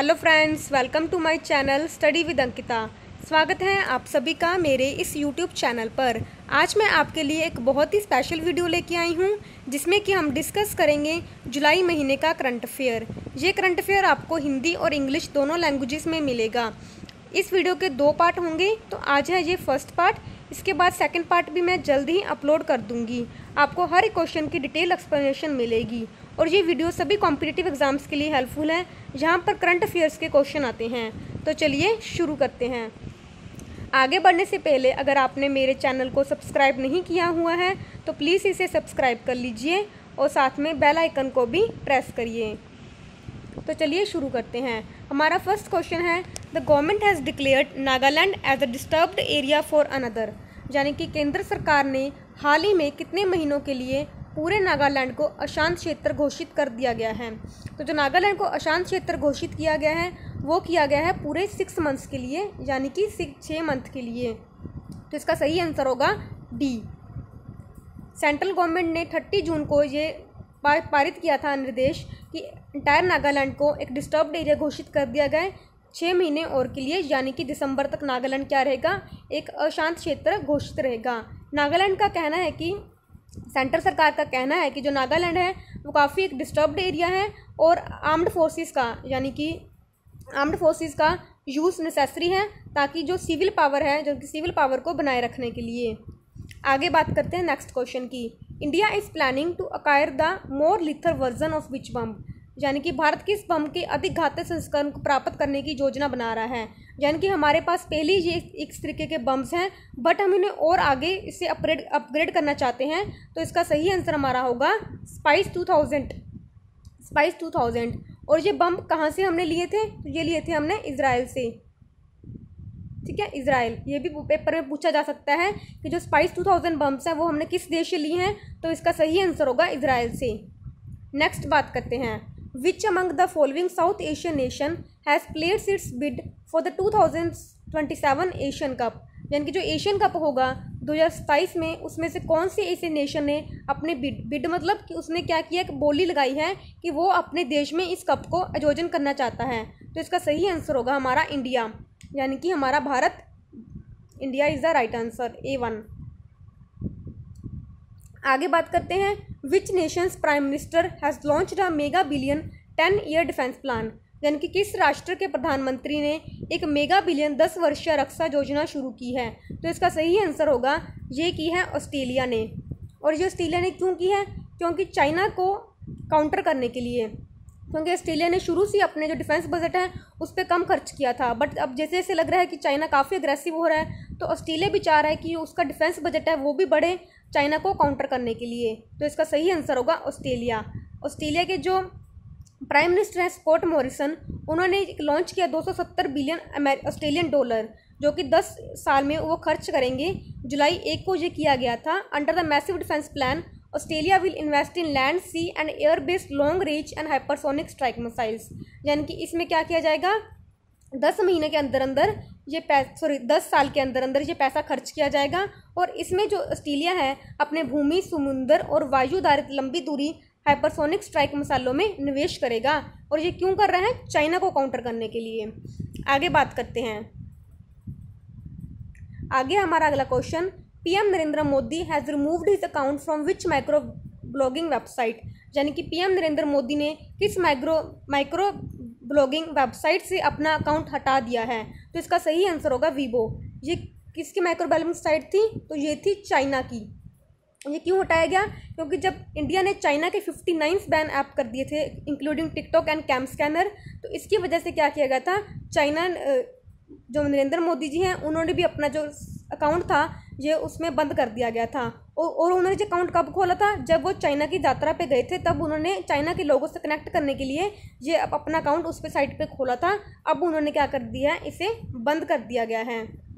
Hello friends welcome to my channel study with Ankita स्वागत है आप सभी का मेरे इस यूट्यूब चैनल पर। आज मैं आपके लिए एक बहुत ही स्पेशल वीडियो लेके आई हूँ, जिसमें कि हम डिस्कस करेंगे जुलाई महीने का करंट अफेयर ये करंट अफेयर आपको हिंदी और इंग्लिश दोनों लैंग्वेजेस में मिलेगा। इस वीडियो के दो पार्ट होंगे तो आज है ये फ़र्स्ट पार्ट इसके बाद सेकंड पार्ट भी मैं जल्द ही अपलोड कर दूँगी। आपको हर क्वेश्चन की डिटेल एक्सप्लेनेशन मिलेगी। और ये वीडियो सभी कॉम्पिटिटिव एग्ज़ाम्स के लिए हेल्पफुल है। जहाँ पर करंट अफेयर्स के क्वेश्चन आते हैं। तो चलिए शुरू करते हैं। आगे बढ़ने से पहले अगर आपने मेरे चैनल को सब्सक्राइब नहीं किया हुआ है तो प्लीज़ इसे सब्सक्राइब कर लीजिए और साथ में बेल आइकन को भी प्रेस करिए। तो चलिए शुरू करते हैं। हमारा फ़र्स्ट क्वेश्चन है the government has declared Nagaland as a disturbed area for another यानी कि केंद्र सरकार ने हाल ही में कितने महीनों के लिए पूरे नागालैंड को अशांत क्षेत्र घोषित कर दिया गया है। तो जो नागालैंड को अशांत क्षेत्र घोषित किया गया है, वो किया गया है पूरे सिक्स मंथ्स के लिए, यानी कि सिक्स छः मंथ के लिए। तो इसका सही आंसर होगा डी सेंट्रल गवर्नमेंट ने थर्टी जून को ये पारित किया था निर्देश कि इंटायर नागालैंड को एक डिस्टर्ब्ड एरिया घोषित कर दिया गया छः महीने और के लिए, यानी कि दिसंबर तक नागालैंड क्या रहेगा? एक अशांत क्षेत्र घोषित रहेगा। नागालैंड का कहना है कि सेंटर सरकार का कहना है कि जो नागालैंड है, वो काफ़ी एक डिस्टर्ब्ड एरिया है और आर्म्ड फोर्सेस का, यानी कि आर्म्ड फोर्सेस का यूज़ नेसेसरी है ताकि जो सिविल पावर है, जो सिविल पावर को बनाए रखने के लिए। आगे बात करते हैं नेक्स्ट क्वेश्चन की। India is planning to acquire the more lethal version of which bomb यानी कि भारत किस बम के अधिक घातक संस्करण को प्राप्त करने की योजना बना रहा है। यानी कि हमारे पास पहले ही ये इस तरीके के बम्स हैं बट हम इन्हें और आगे इसे अपग्रेड अपग्रेड करना चाहते हैं तो इसका सही आंसर हमारा होगा Spice two thousand Spice two thousand और ये बम कहाँ से हमने लिए थे? तो ये लिए थे हमने इसराइल से। ठीक है? इसराइल ये भी पेपर में पूछा जा सकता है कि जो स्पाइस टू थाउज़ेंड बम्स हैं, वो हमने किस देश से लिए हैं? तो इसका सही आंसर होगा इसराइल से। नेक्स्ट बात करते हैं। Which among the following South Asian nation has placed its bid for the 2027 Asian Cup यानी कि जो एशियन कप होगा 2027 में उसमें से कौन से एशियन नेशन ने अपने बिड बिड मतलब कि उसने क्या किया, एक बोली लगाई है कि वो अपने देश में इस कप को आयोजन करना चाहता है। तो इसका सही आंसर होगा हमारा इंडिया यानी कि हमारा Bharat India is the right answer A one आगे बात करते हैं which nation's prime minister has launch a mega billion ten year defence plan यानी कि किस राष्ट्र के प्रधानमंत्री ने एक मेगा बिलियन दस वर्षीय रक्षा योजना शुरू की है? तो इसका सही आंसर होगा, ये की है ऑस्ट्रेलिया ने। और ये ऑस्ट्रेलिया ने क्यों की है? क्योंकि चाइना को काउंटर करने के लिए। क्योंकि ऑस्ट्रेलिया ने शुरू से अपने जो डिफेंस बजट है, उस पर कम खर्च किया था। बट अब जैसे जैसे लग रहा है कि चाइना काफ़ी अग्रेसिव हो रहा है तो ऑस्ट्रेलिया भी चाह रहा है कि उसका डिफेंस बजट है, वो भी बढ़े चाइना को काउंटर करने के लिए। तो इसका सही आंसर होगा ऑस्ट्रेलिया। ऑस्ट्रेलिया के जो प्राइम मिनिस्टर हैं स्कॉट मॉरिसन, उन्होंने लॉन्च किया 270 बिलियन ऑस्ट्रेलियन डॉलर, जो कि 10 साल में वो खर्च करेंगे। जुलाई एक को ये किया गया था। Under the massive defence plan, Australia will invest in land, sea and air based long range and hypersonic strike missiles. यानी कि इसमें क्या किया जाएगा? दस महीने के अंदर अंदर ये पैसा सॉरी दस साल के अंदर अंदर ये पैसा खर्च किया जाएगा और इसमें जो ऑस्ट्रेलिया है, अपने भूमि, समुद्र और वायु आधारित लंबी दूरी हाइपरसोनिक स्ट्राइक मसालों में निवेश करेगा। और ये क्यों कर रहा है? चाइना को काउंटर करने के लिए। आगे बात करते हैं। आगे हमारा अगला question PM Narendra Modi has removed his account from which micro blogging website यानी कि पीएम नरेंद्र मोदी ने किस माइक्रो माइक्रो ब्लॉगिंग वेबसाइट से अपना अकाउंट हटा दिया है? तो इसका सही आंसर होगा वीवो। ये किसकी माइक्रो ब्लॉगिंग साइट थी? तो ये थी चाइना की। ये क्यों हटाया गया? क्योंकि जब इंडिया ने चाइना के फिफ्टी नाइन्थ बैन ऐप कर दिए थे including TikTok and cam scanner तो इसकी वजह से क्या किया गया था? चाइना जो नरेंद्र मोदी जी हैं, उन्होंने भी अपना जो अकाउंट था, ये उसमें बंद कर दिया गया था। और उन्होंने जो अकाउंट कब खोला था? जब वो चाइना की यात्रा पे गए थे, तब उन्होंने चाइना के लोगों से कनेक्ट करने के लिए ये अपना अकाउंट उस पर साइट पे खोला था। अब उन्होंने क्या कर दिया? है इसे बंद कर दिया गया है।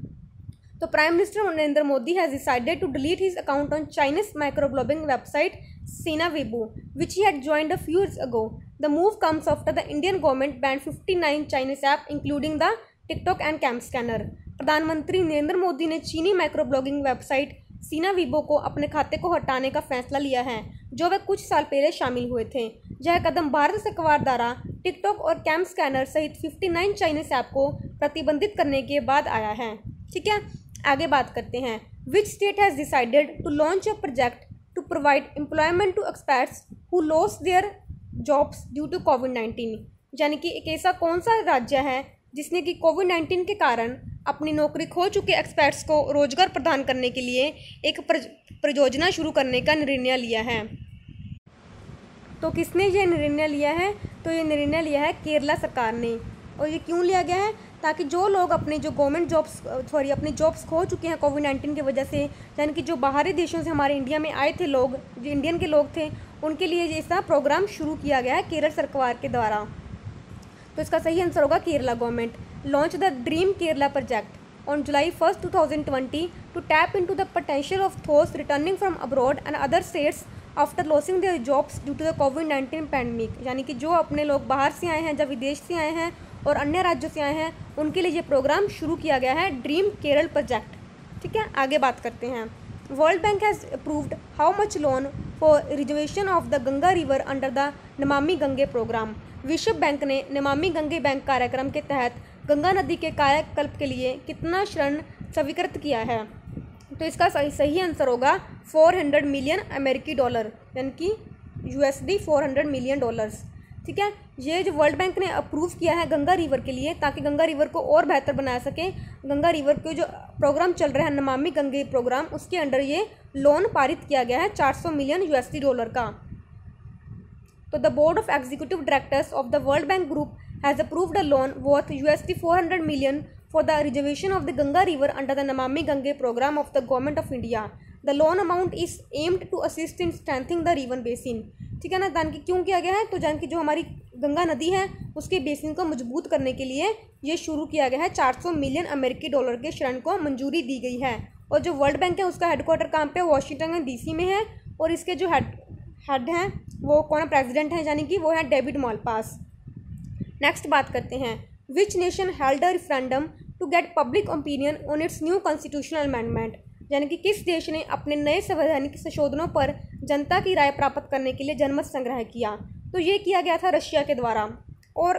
तो prime minister Narendra Modi has decided to delete his account on Chinese microblogging website Sina Weibo which he had a few years ago the move comes after the Indian government banned fifty nine Chinese app including the TikTok and CamScanner प्रधानमंत्री नरेंद्र मोदी ने चीनी micro blogging website Sina Weibo को अपने खाते को हटाने का फैसला लिया है, जो वे कुछ साल पहले शामिल हुए थे। यह कदम भारत सरकार द्वारा टिकटॉक और कैम स्कैनर सहित 59 चाइनीस ऐप को प्रतिबंधित करने के बाद आया है। ठीक है, आगे बात करते हैं। Which state has decided to launch a project to provide employment to experts who lost their jobs due to COVID nineteen यानी कि एक ऐसा कौन सा राज्य है जिसने कि कोविड नाइन्टीन के कारण अपनी नौकरी खो चुके एक्सपर्ट्स को रोज़गार प्रदान करने के लिए एक परियोजना शुरू करने का निर्णय लिया है। तो किसने ये निर्णय लिया है? तो ये निर्णय लिया है केरला सरकार ने। और ये क्यों लिया गया है? ताकि जो लोग अपने जो गवर्नमेंट जॉब्स सॉरी अपनी जॉब्स खो चुके हैं कोविड नाइन्टीन की वजह से, यानी कि जो बाहरी देशों से हमारे इंडिया में आए थे लोग, जो इंडियन के लोग थे, उनके लिए ऐसा प्रोग्राम शुरू किया गया है केरल सरकार के द्वारा। तो इसका सही आंसर होगा Kerala government Kerala project on July first two thousand twenty two tap into the potential of those returning from abroad and other states after losing their jobs due to the COVID nineteen pandemic यानी कि जो अपने लोग बाहर से आए हैं, जब विदेश से आए हैं और अन्य राज्यों से आए हैं, उनके लिए ये प्रोग्राम शुरू किया गया है ड्रीम केरल प्रोजेक्ट ठीक है? आगे बात करते हैं। World Bank has approved how much loan for reservation of the Ganga river under the Namami Gange programme विश्व बैंक ने नमामि गंगे बैंक कार्यक्रम के तहत गंगा नदी के कायाकल्प के लिए कितना ऋण स्वीकृत किया है? तो इसका सही सही आंसर होगा 400 मिलियन अमेरिकी डॉलर यानी कि यूएसडी 400 मिलियन डॉलर्स ठीक है? ये जो वर्ल्ड बैंक ने अप्रूव किया है गंगा रिवर के लिए, ताकि गंगा रिवर को और बेहतर बना सके, गंगा रिवर के जो प्रोग्राम चल रहा है, नमामि गंगे प्रोग्राम उसके अंडर ये लोन पारित किया गया है 400 मिलियन यूएसडी डॉलर का. तो the board of executive directors of the World Bank group has approved a loan worth USD 400 million for the reservation of the Ganga river under the Namami Gange programme of the government of India the loan amount is aimed to assist in strengthening the river basin ठीक है ना? जान की क्यों किया गया है? तो जान की जो हमारी गंगा नदी है, उसके बेसिन को मज़बूत करने के लिए ये शुरू किया गया है। 400 मिलियन अमेरिकी डॉलर के ऋण को मंजूरी दी गई है। और जो वर्ल्ड बैंक है, उसका हेडक्वार्टर कहाँ पे? वॉशिंगटन डीसी में है। और इसके जो हेड हेड हैं, वो कौन? प्रेसिडेंट हैं, यानी कि वो है डेविड मॉलपास नेक्स्ट बात करते हैं। Which nation held a referendum to get public opinion on its new constitutional amendment यानी कि किस देश ने अपने नए संवैधानिक संशोधनों पर जनता की राय प्राप्त करने के लिए जनमत संग्रह किया? तो ये किया गया था रशिया के द्वारा। और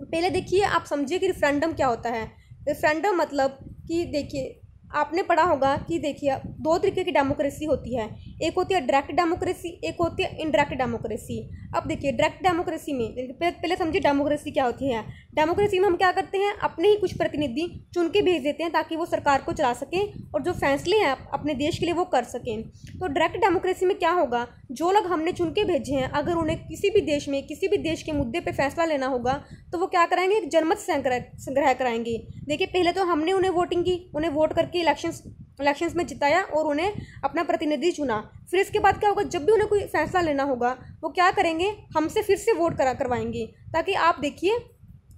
पहले देखिए, आप समझिए कि रेफरेंडम क्या होता है। रेफरेंडम मतलब कि देखिए, आपने पढ़ा होगा कि देखिए, दो तरीके की डेमोक्रेसी होती है। एक होती है डायरेक्ट डेमोक्रेसी एक होती है इनडायरेक्ट डेमोक्रेसी अब देखिए डायरेक्ट डेमोक्रेसी में पहले पहले समझिए डेमोक्रेसी क्या होती है। डेमोक्रेसी में हम क्या करते हैं? अपने ही कुछ प्रतिनिधि चुन के भेज देते हैं ताकि वो सरकार को चला सकें और जो फैसले हैं अपने देश के लिए वो कर सकें। तो डायरेक्ट डेमोक्रेसी में क्या होगा? जो लोग हमने चुन के भेजे हैं, अगर उन्हें किसी भी देश में, किसी भी देश के मुद्दे पर फैसला लेना होगा तो वो क्या कराएँगे एक जनमत संग्रह कराएँगे। देखिए, पहले तो हमने उन्हें वोटिंग की, उन्हें वोट करके इलेक्शन इलेक्शंस में जिताया और उन्हें अपना प्रतिनिधि चुना। फिर इसके बाद क्या होगा? जब भी उन्हें कोई फैसला लेना होगा, वो क्या करेंगे? हमसे फिर से वोट करा करवाएँगे। ताकि आप देखिए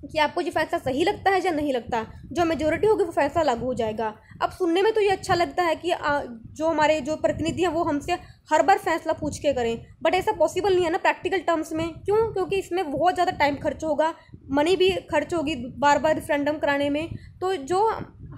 कि आपको जो फैसला सही लगता है या नहीं लगता, जो मेजोरिटी होगी वो फैसला लागू हो जाएगा। अब सुनने में तो ये अच्छा लगता है कि जो हमारे जो प्रतिनिधि हैं वो हमसे हर बार फैसला पूछ के करें। बट ऐसा पॉसिबल नहीं है ना प्रैक्टिकल टर्म्स में। क्यों? क्योंकि इसमें बहुत ज़्यादा टाइम खर्च होगा। मनी भी खर्च होगी बार बार रिफ्रेंडम कराने में। तो जो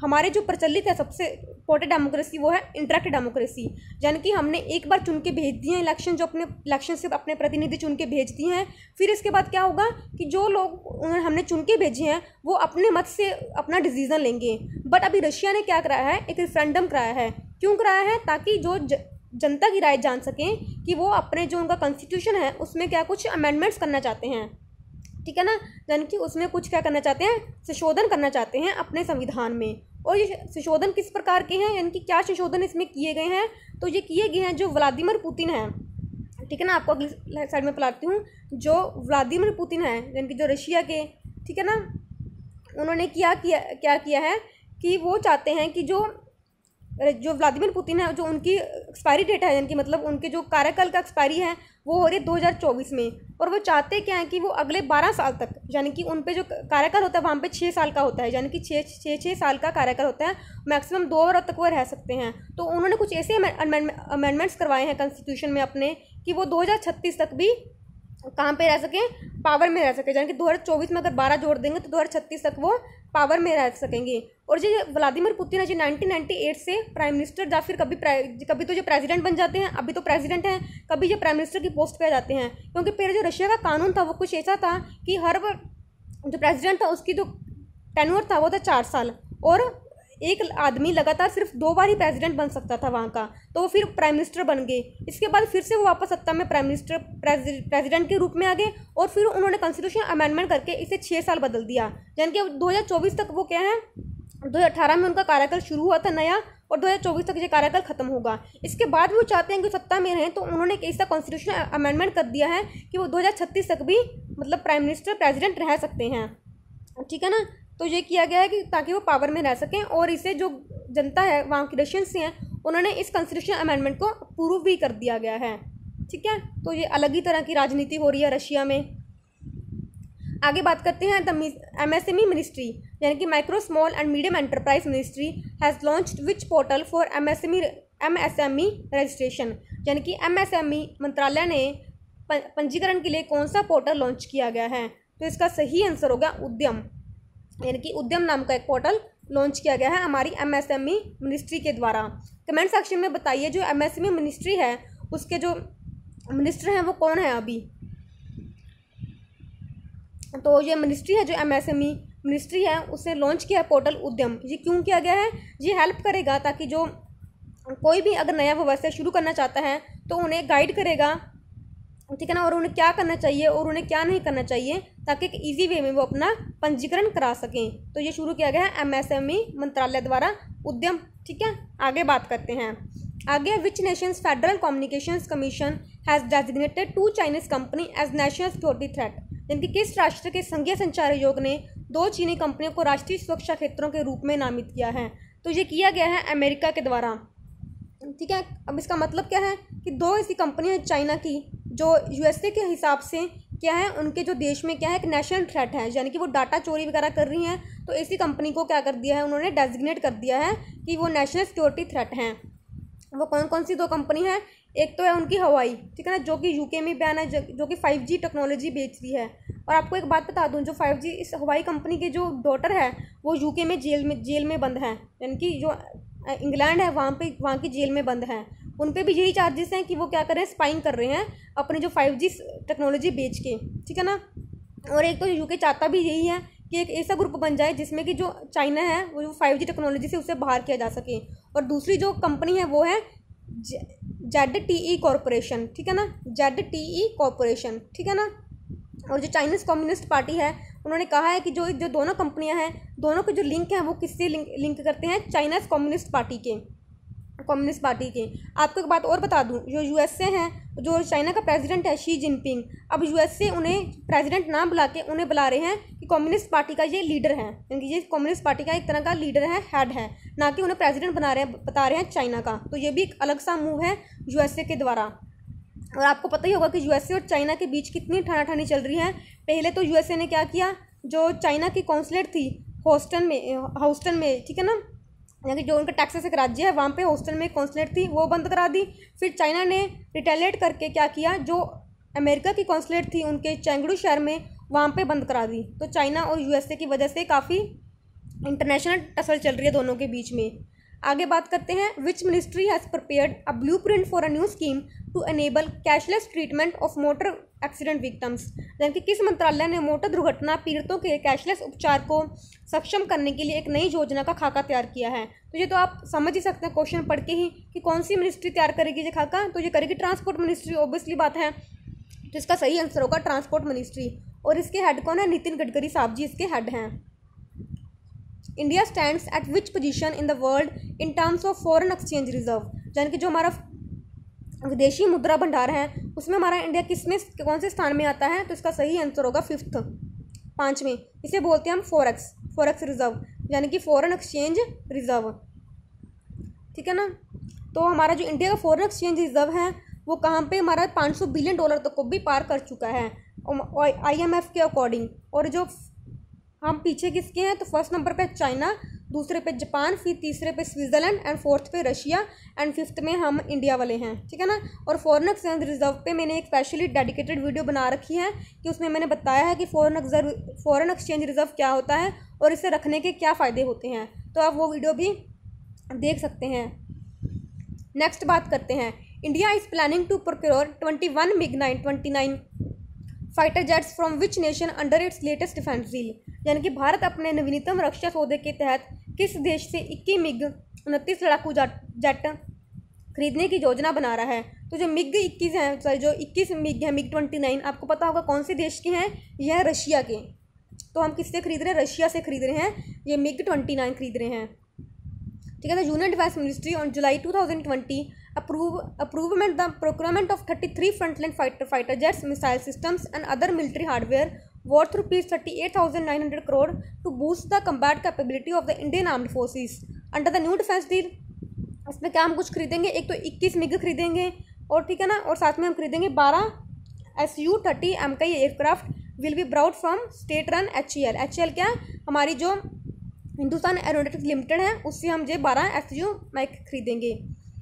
हमारे जो प्रचलित है सबसे इंपॉर्टेंट डेमोक्रेसी वो है इंटरेक्ट डेमोक्रेसी यानी कि हमने एक बार चुन के भेज दिए हैं इलेक्शन जो अपने इलेक्शन से अपने प्रतिनिधि चुन के भेज दिए हैं। फिर इसके बाद क्या होगा कि जो लोग हमने चुन के भेजे हैं वो अपने मत से अपना डिसीज़न लेंगे। बट अभी रशिया ने क्या कराया है? एक रेफरेंडम कराया है। क्यों कराया है? ताकि जो ज, जनता की राय जान सकें कि वो अपने जो उनका कॉन्स्टिट्यूशन है उसमें क्या कुछ अमेंडमेंट्स करना चाहते हैं। ठीक है ना? यानी कि उसमें कुछ क्या करना चाहते हैं? संशोधन करना चाहते हैं अपने संविधान में। और ये संशोधन किस प्रकार के हैं, यानी कि क्या संशोधन इसमें किए गए हैं? तो ये किए गए हैं जो व्लादिमिर पुतिन हैं। ठीक है ना? आपको अगली साइड में पलाती हूँ। जो व्लादिमिर पुतिन हैं, यानी कि जो रशिया के, ठीक है ना? उन्होंने क्या, किया क्या किया है कि वो चाहते हैं कि जो जो व्लादिमिर पुतिन है, जो उनकी एक्सपायरी डेट है, यानी कि मतलब उनके जो कार्यकाल का एक्सपायरी है, वो हो रही है दो हज़ार चौबीस में। और वो चाहते क्या है कि वो अगले बारह साल तक, यानी कि उन पे जो कार्यकाल होता है, वहाँ पे छः साल का होता है, यानी कि छः छः छः साल का कार्यकाल होता है मैक्सिमम दो बार तक वो रह सकते हैं। तो उन्होंने कुछ ऐसे अमेंडमेंट्स करवाए हैं कॉन्स्टिट्यूशन में अपने, कि वो दो हज़ार छत्तीस तक भी कहाँ पे रह सकें? पावर में रह सके। यानी कि चौबीस में अगर बारह जोड़ देंगे तो दो तक वो पावर में रह सकेंगे। और जो व्लादिमिर पुतिन है जो 1998 से प्राइम मिनिस्टर, या फिर कभी कभी तो जो प्रेसिडेंट बन जाते हैं, अभी तो प्रेसिडेंट हैं, कभी जो प्राइम मिनिस्टर की पोस्ट पे आ जाते हैं। क्योंकि पहले जो रशिया का कानून था, वो कुछ ऐसा था कि हर जो प्रेसिडेंट था, उसकी जो टेनवर था, वो था चार साल। और एक आदमी लगातार सिर्फ़ दो बार ही प्रेसिडेंट बन सकता था वहाँ का तो वो फिर प्राइम मिनिस्टर बन गए। इसके बाद फिर से वो वापस सत्ता में प्राइम मिनिस्टर प्रेसिडेंट के रूप में आ गए और फिर उन्होंने कॉन्स्टिट्यूशन अमेंडमेंट करके इसे छः साल बदल दिया। यानी कि दो हज़ार चौबीस तक वो क्या है, दो हज़ार अठारह में उनका कार्यकाल शुरू हुआ था नया और 2024 तक ये कार्यकाल खत्म होगा। इसके बाद वो चाहते हैं कि सत्ता में रहें तो उन्होंने ऐसा कॉन्स्टिट्यूशन अमेंडमेंट कर दिया है कि वो 2036 तक भी मतलब प्राइम मिनिस्टर प्रेसिडेंट रह सकते हैं। ठीक है ना? तो ये किया गया है कि ताकि वो पावर में रह सकें और इसे जो जनता है, वहाँ की रशियंस हैं, उन्होंने इस कॉन्स्टिट्यूशन अमेंडमेंट को अप्रूव भी कर दिया गया है। ठीक है? तो ये अलग ही तरह की राजनीति हो रही है रशिया में। आगे बात करते हैं the M S M E ministry यानी कि micro small and medium enterprise ministry has launch which portal for M S M E M S M E registration यानी कि एम एस एम ई मंत्रालय ने पंजीकरण के लिए कौन सा पोर्टल लॉन्च किया गया है? तो इसका सही आंसर होगा उद्यम। यानी कि उद्यम नाम का एक पोर्टल लॉन्च किया गया है हमारी M S M E ministry के द्वारा। कमेंट सेक्शन में बताइए जो M S M E ministry है, उसके जो मिनिस्टर हैं वो कौन है अभी? तो ये मिनिस्ट्री है जो M S M E ministry है उसने लॉन्च किया है पोर्टल उद्यम। ये क्यों किया गया है? ये हेल्प करेगा ताकि जो कोई भी अगर नया व्यवसाय शुरू करना चाहता है तो उन्हें गाइड करेगा ठीक है ना? और उन्हें क्या करना चाहिए और उन्हें क्या नहीं करना चाहिए ताकि एक ईजी वे में वो अपना पंजीकरण करा सकें। तो ये शुरू किया गया है एमएसएमई मंत्रालय द्वारा उद्यम। ठीक है? आगे बात करते हैं। आगे which nation's Federal Communications Commission has designated two Chinese company as national security threat यानी किस राष्ट्र के संघीय संचार आयोग ने दो चीनी कंपनियों को राष्ट्रीय सुरक्षा क्षेत्रों के रूप में नामित किया है? तो ये किया गया है अमेरिका के द्वारा। ठीक है? अब इसका मतलब क्या है कि दो ऐसी कंपनियाँ चाइना की। जो यूएसए के हिसाब से क्या है, उनके जो देश में क्या है, एक नेशनल थ्रेट है, यानी कि वो डाटा चोरी वगैरह कर रही हैं तो ऐसी कंपनी को क्या कर दिया है, उन्होंने डेजिग्नेट कर दिया है कि वो नेशनल सिक्योरिटी थ्रेट हैं। वो कौन कौन सी दो कंपनी है? एक तो है उनकी हवाई ठीक है ना, जो कि यूके में बैन है, जो कि फाइव जी टेक्नोलॉजी बेच रही है। और आपको एक बात बता दूँ, जो फाइव जी इस हवाई कंपनी के जो डॉटर है, वो यूके में जेल में जेल में बंद है, यानी कि जो इंग्लैंड है, वहाँ पे, वहाँ की जेल में बंद है। उन पर भी यही चार्जेस हैं कि वो क्या कर रहे हैं स्पाइंग कर रहे हैं अपने जो फाइव जी टेक्नोलॉजी बेच के, ठीक है ना? और एक तो यूके चाहता भी यही है कि एक ऐसा ग्रुप बन जाए जिसमें कि जो चाइना है, वो जो फाइव जी टेक्नोलॉजी से उसे बाहर किया जा सके। और दूसरी जो कंपनी है वो है जेड टी ई कॉरपोरेशन ठीक है ना? जेड टी ई कॉरपोरेशन ठीक है ना? और जो चाइनीज़ कम्युनिस्ट पार्टी है, उन्होंने कहा है कि जो जो दोनों कंपनियाँ हैं, दोनों के जो लिंक हैं वो किससे लिंक लिंक करते हैं? चाइनाज कम्युनिस्ट पार्टी के। कम्युनिस्ट पार्टी के। आपको एक बात और बता दूँ, जो यूएसए हैं, जो चाइना का प्रेसिडेंट है शी जिनपिंग अब यूएसए उन्हें प्रेसिडेंट ना बुला के उन्हें बुला रहे हैं कि कम्युनिस्ट पार्टी का ये लीडर है यानी ये कम्युनिस्ट पार्टी का एक तरह का लीडर है हेड है, ना कि उन्हें प्रेसिडेंट बना रहे हैं, बता रहे हैं चाइना का। तो ये भी एक अलग सा मूव है यूएसए के द्वारा। और आपको पता ही होगा कि यूएसए और चाइना के बीच कितनी ठानाठानी चल रही है। पहले तो यूएसए ने क्या किया, जो चाइना की कौंसलेट थी हॉस्टन में हाउस्टन में, ठीक है ना? यानी जो उनका टैक्सेस एक राज्य है, वहाँ पे हॉस्टल में कौंसलेट थी, वो बंद करा दी। फिर चाइना ने रिटेलेट करके क्या किया, जो अमेरिका की कौंसलेट थी, उनके चेंगडू शहर में वहाँ पे बंद करा दी। तो चाइना और यूएसए की वजह से काफ़ी इंटरनेशनल टसल चल रही है दोनों के बीच में। आगे बात करते हैं which ministry has prepared a blueprint for a new scheme to enable cashless treatment of motor accident victims यानी कि किस मंत्रालय ने मोटर दुर्घटना पीड़ितों के कैशलेस उपचार को सक्षम करने के लिए एक नई योजना का खाका तैयार किया है? तो ये तो आप समझ ही सकते हैं क्वेश्चन पढ़ के ही कि कौन सी मिनिस्ट्री तैयार करेगी ये खाका? तो ये करेगी ट्रांसपोर्ट मिनिस्ट्री ऑब्वियसली बात है तो इसका सही आंसर होगा ट्रांसपोर्ट मिनिस्ट्री और इसके हेड कौन है? नितिन गडकरी साहब जी इसके हेड हैं। India stand at which position in the world in terms of foreign exchange reserve यानी कि जो हमारा विदेशी मुद्रा भंडार है, उसमें हमारा इंडिया किसमें कौन से स्थान में आता है? तो इसका सही आंसर होगा फिफ्थ पाँचवें। इसे बोलते हैं हम फॉरेक्स फॉरेक्स रिज़र्व यानी कि फॉरेन एक्सचेंज रिज़र्व ठीक है ना? तो हमारा जो इंडिया का फॉरेन एक्सचेंज रिज़र्व है, वो कहाँ पे? हमारा 500 बिलियन डॉलर तक को भी पार कर चुका है आईएमएफ के अकॉर्डिंग और जो हम पीछे किसके हैं? तो फ़र्स्ट नंबर पे चाइना, दूसरे पे जापान, फिर तीसरे पे स्विट्ज़रलैंड एंड फोर्थ पे रशिया एंड फिफ्थ में हम इंडिया वाले हैं, ठीक है ना? और फॉरन एक्सचेंज रिज़र्व पे मैंने एक स्पेशली डेडिकेटेड वीडियो बना रखी है कि उसमें मैंने बताया है कि फॉरन एक्सर्व फॉरन एक्सचेंज रिज़र्व क्या होता है और इसे रखने के क्या फ़ायदे होते हैं। तो आप वो वीडियो भी देख सकते हैं। नेक्स्ट बात करते हैं। India is planning to procure twenty one MiG nine twenty nine fighter jets from which nation under its latest defence deal यानी कि भारत अपने नवीनतम रक्षा सौदे के तहत किस देश से इक्की मिग उनतीस लड़ाकू जेट खरीदने की योजना बना रहा है? तो जो मिग इक्कीस हैं सॉरी जो इक्कीस मिग है, मिग ट्वेंटी नाइन, आपको पता होगा कौन से देश के हैं? यह है रशिया के। तो हम किससे खरीद रहे हैं? रशिया से खरीद रहे हैं। ये मिग ट्वेंटी नाइन खरीद रहे हैं। ठीक है ना union defence ministry on July 2020 approve approvement the procurement of thirty three front line fighter fighter jets missile systems and other military hardware worth rupees thirty eight thousand nine hundred crore to boost the combat capability of the Indian armed forces under the new defence deal इसमें क्या हम कुछ खरीदेंगे? एक तो इक्कीस MiG खरीदेंगे और ठीक है ना? और साथ में हम खरीदेंगे बारह एस यू थर्टी एम का aircraft will be brought from state run H E L H E L क्या? है हमारी जो हिंदुस्तान एरोनोटिक्स लिमिटेड है, उससे हम जो बारह एस यू माइक खरीदेंगे।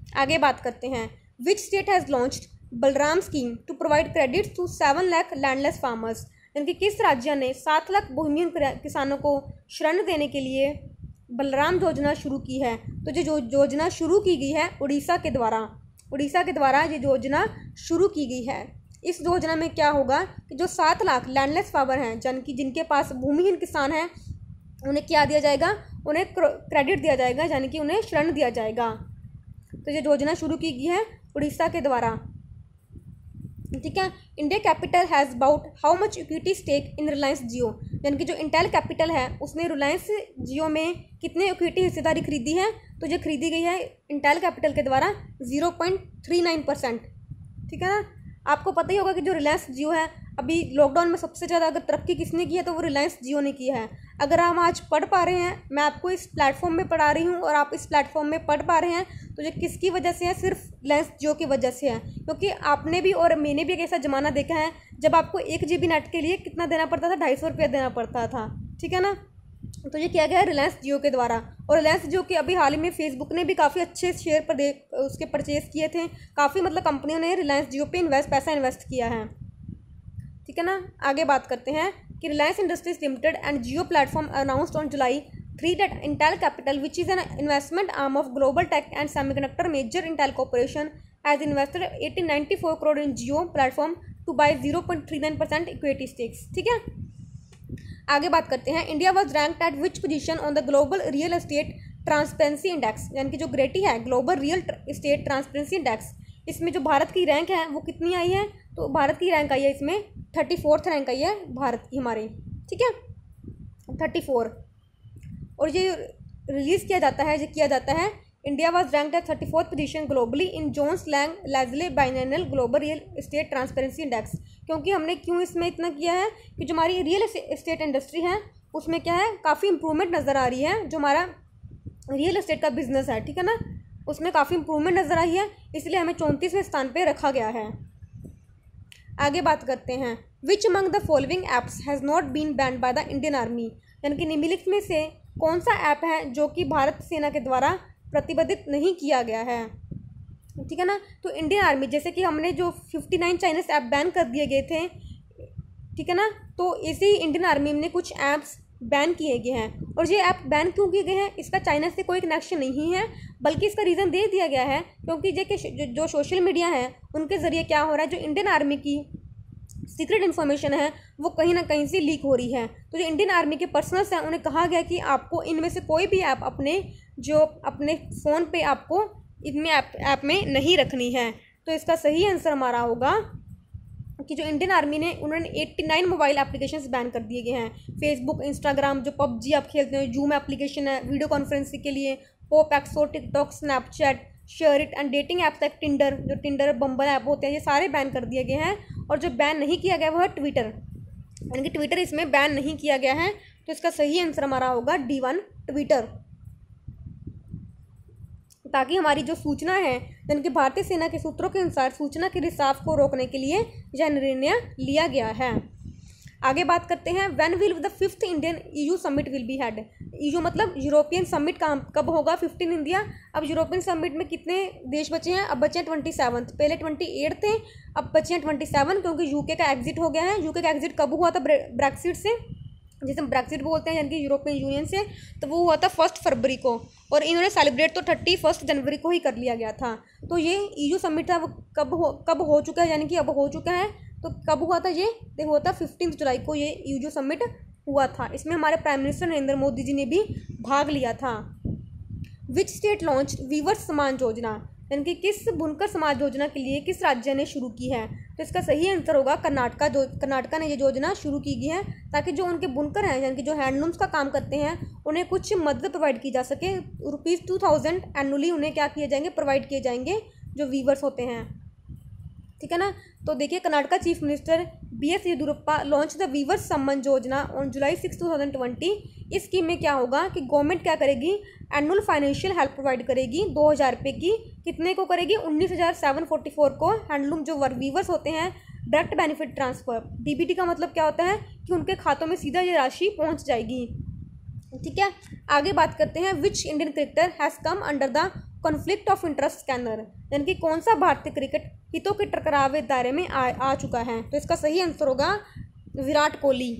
आगे बात करते हैं। Which state has launch Balram scheme to provide credit to seven lakh landless farmers यानी कि किस राज्य ने सात लाख भूमिहीन किसानों को ऋण देने के लिए बलराम योजना शुरू की है? तो जो योजना शुरू की गई है उड़ीसा के द्वारा। उड़ीसा के द्वारा ये योजना शुरू की गई है। इस योजना में क्या होगा कि जो सात लाख लैंडलेस फार्मर हैं, जन की जिनके पास भूमिहीन किसान हैं, उन्हें क्या दिया जाएगा? उन्हें क्रेडिट दिया जाएगा, यानी कि उन्हें ऋण दिया जाएगा। तो ये योजना शुरू की गई है उड़ीसा के द्वारा। ठीक है? India capital has about how much equity stake in Reliance Jio यानी कि जो इंटेल कैपिटल है, उसने रिलायंस जियो में कितने इक्विटी हिस्सेदारी खरीदी है? तो जो खरीदी गई है इंटेल कैपिटल के द्वारा zero point three nine percent ठीक है ना? आपको पता ही होगा कि जो रिलायंस जियो है अभी लॉकडाउन में सबसे ज़्यादा अगर तरक्की किसने की है तो वो रिलायंस जियो ने की है। अगर हम आज पढ़ पा रहे हैं, मैं आपको इस प्लेटफॉर्म में पढ़ा रही हूँ, और आप इस प्लेटफॉर्म में पढ़ पा रहे हैं तो ये किसकी वजह से है? सिर्फ़ रिलायंस जियो की वजह से है। क्योंकि आपने भी और मैंने भी एक ऐसा ज़माना देखा है, जब आपको एक जी नेट के लिए कितना देना पड़ता था? ढाई सौ रुपया देना पड़ता था। ठीक है ना? तो ये किया गया है रिलायंस जियो के द्वारा। और रिलायंस जियो के अभी हाल ही में फेसबुक ने भी काफ़ी अच्छे शेयर पर उसके परचेज़ किए थे। काफ़ी मतलब कंपनियों ने रिलायंस जियो पे इन्वेस्ट पैसा इन्वेस्ट किया है। ठीक है ना? आगे बात करते हैं कि Reliance Industries Limited and Jio platform announced on July three date Intel Capital which is an investment arm of global tech and semiconductor major Intel Corporation as invested eighteen ninety four crore in Jio platform to buy zero point three nine percent equity stakes ठीक है? आगे बात करते हैं। India was rank at which position on the global real estate transparency index यानी कि जो ग्रेटी है global real estate transparency index इसमें जो भारत की रैंक है, वो कितनी आई है? तो भारत की रैंक आई है इसमें। थर्टी फोर्थ रैंक आई है भारत की हमारे। ठीक है? थर्टी फोर और ये रिलीज़ किया जाता है जो किया जाता है। India was rank at thirty fourth position globally in Jones Lang LaSalle biennial global real estate transparency index क्योंकि हमने क्यों इसमें इतना किया है? कि जो हमारी रियल इस्टेट इंडस्ट्री है, उसमें क्या है? काफ़ी इंप्रूवमेंट नज़र आ रही है। जो हमारा रियल इस्टेट का बिज़नेस है, ठीक है ना? उसमें काफ़ी इंप्रूवमेंट नज़र आई है। इसलिए हमें चौंतीसवें स्थान पर रखा गया है। आगे बात करते हैं। Which among the following apps has not been banned by the Indian army यानी कि निम्नलिखित में से कौन सा ऐप है जो कि भारत सेना के द्वारा प्रतिबंधित नहीं किया गया है? ठीक है ना? तो इंडियन आर्मी जैसे कि हमने जो fifty nine Chinese app ban कर दिए गए थे, ठीक है ना? तो इसी इंडियन आर्मी ने कुछ ऐप्स बैन किए गए हैं। और ये ऐप बैन क्यों किए गए हैं? इसका चाइना से कोई कनेक्शन नहीं है। बल्कि इसका रीज़न दे दिया गया है क्योंकि जो जो सोशल मीडिया है, उनके ज़रिए क्या हो रहा है, जो इंडियन आर्मी की सीक्रेट इन्फॉर्मेशन है, वो कहीं ना कहीं से लीक हो रही है। तो जो इंडियन आर्मी के पर्सनल्स हैं, उन्हें कहा गया कि आपको इनमें से कोई भी ऐप अपने, जो अपने फ़ोन पे आपको इनमें ऐप ऐप में नहीं रखनी है। तो इसका सही आंसर हमारा होगा कि जो इंडियन आर्मी ने, उन्होंने 89 मोबाइल एप्लीकेशन बैन कर दिए गए हैं। फेसबुक इंस्टाग्राम जो पबजी आप खेलते हैं जूम एप्लीकेशन है वीडियो कॉन्फ्रेंसिंग के लिए PopXo TikTok Snapchat SHAREit and dating app तक टिंडर जो टिंडर बम्बल ऐप होते हैं, ये सारे बैन कर दिए गए हैं और जो बैन नहीं किया गया वो है ट्विटर यानी कि ट्विटर इसमें बैन नहीं किया गया है तो इसका सही आंसर हमारा होगा डी वन ट्विटर ताकि हमारी जो सूचना है, यानी कि भारतीय सेना के सूत्रों के अनुसार सूचना के रिसाव को रोकने के लिए यह निर्णय लिया गया है। आगे बात करते हैं when will the fifth Indian EU summit will be held EU मतलब यूरोपियन समिट का कब होगा फिफ्टीन इंडिया अब यूरोपियन समिट में कितने देश बचे हैं? अब बचे हैं ट्वेंटी सेवन्थ पहले ट्वेंटी एट थे, अब बचे हैं ट्वेंटी सेवन क्योंकि यूके का एग्जिट हो गया है। यूके का एग्जिट कब हुआ था ब्रैक्सिट से? जिसे हम ब्रैक्सिट बोलते हैं, यानी कि यूरोपियन यूनियन से तो वो हुआ था फ़र्स्ट फरवरी को। और इन्होंने सेलिब्रेट तो थर्टी फ़र्स्ट जनवरी को ही कर लिया गया था। तो ये ईयू समिट था, वो कब हो कब हो चुका है? यानी कि अब हो चुका है तो कब हुआ था ये? देखो हुआ था फिफ्टीन जुलाई को ये यू यूजो समिट हुआ था, इसमें हमारे प्राइम मिनिस्टर नरेंद्र मोदी जी ने भी भाग लिया था। विच स्टेट लॉन्च वीवर्स समान योजना यानी कि किस बुनकर समाज योजना के लिए किस राज्य ने शुरू की है? तो इसका सही आंसर होगा कर्नाटका जो, कर्नाटका ने ये योजना शुरू की गई है, ताकि जो उनके बुनकर हैं, यानी कि जो हैंडलूम्स का काम करते हैं, उन्हें कुछ मदद प्रोवाइड की जा सके। रुपीज़ टू थाउज़ेंड एनुअली उन्हें क्या किए जाएँगे? प्रोवाइड किए जाएँगे जो वीवर्स होते हैं। ठीक है ना? तो देखिए, Karnataka chief minister B S Yediyurappa launch the weavers Sammaan Yojana on July six two thousand twenty इस स्कीम में क्या होगा कि गवर्नमेंट क्या करेगी? एनुअल फाइनेंशियल हेल्प प्रोवाइड करेगी, दो हज़ार रुपये की। कितने को करेगी? उन्नीस हज़ार सेवन फोर्टी फोर को। हैंडलूम जो वर्क वीवर्स होते हैं डायरेक्ट बेनिफिट ट्रांसफ़र डीबीटी का मतलब क्या होता है? कि उनके खातों में सीधा ये राशि पहुँच जाएगी। ठीक है? आगे बात करते हैं which Indian cricketer has come under the conflict of interest scanner यानी कि कौन सा भारतीय क्रिकेट हितों के टकरावे दायरे में आ, आ चुका है? तो इसका सही आंसर होगा विराट कोहली।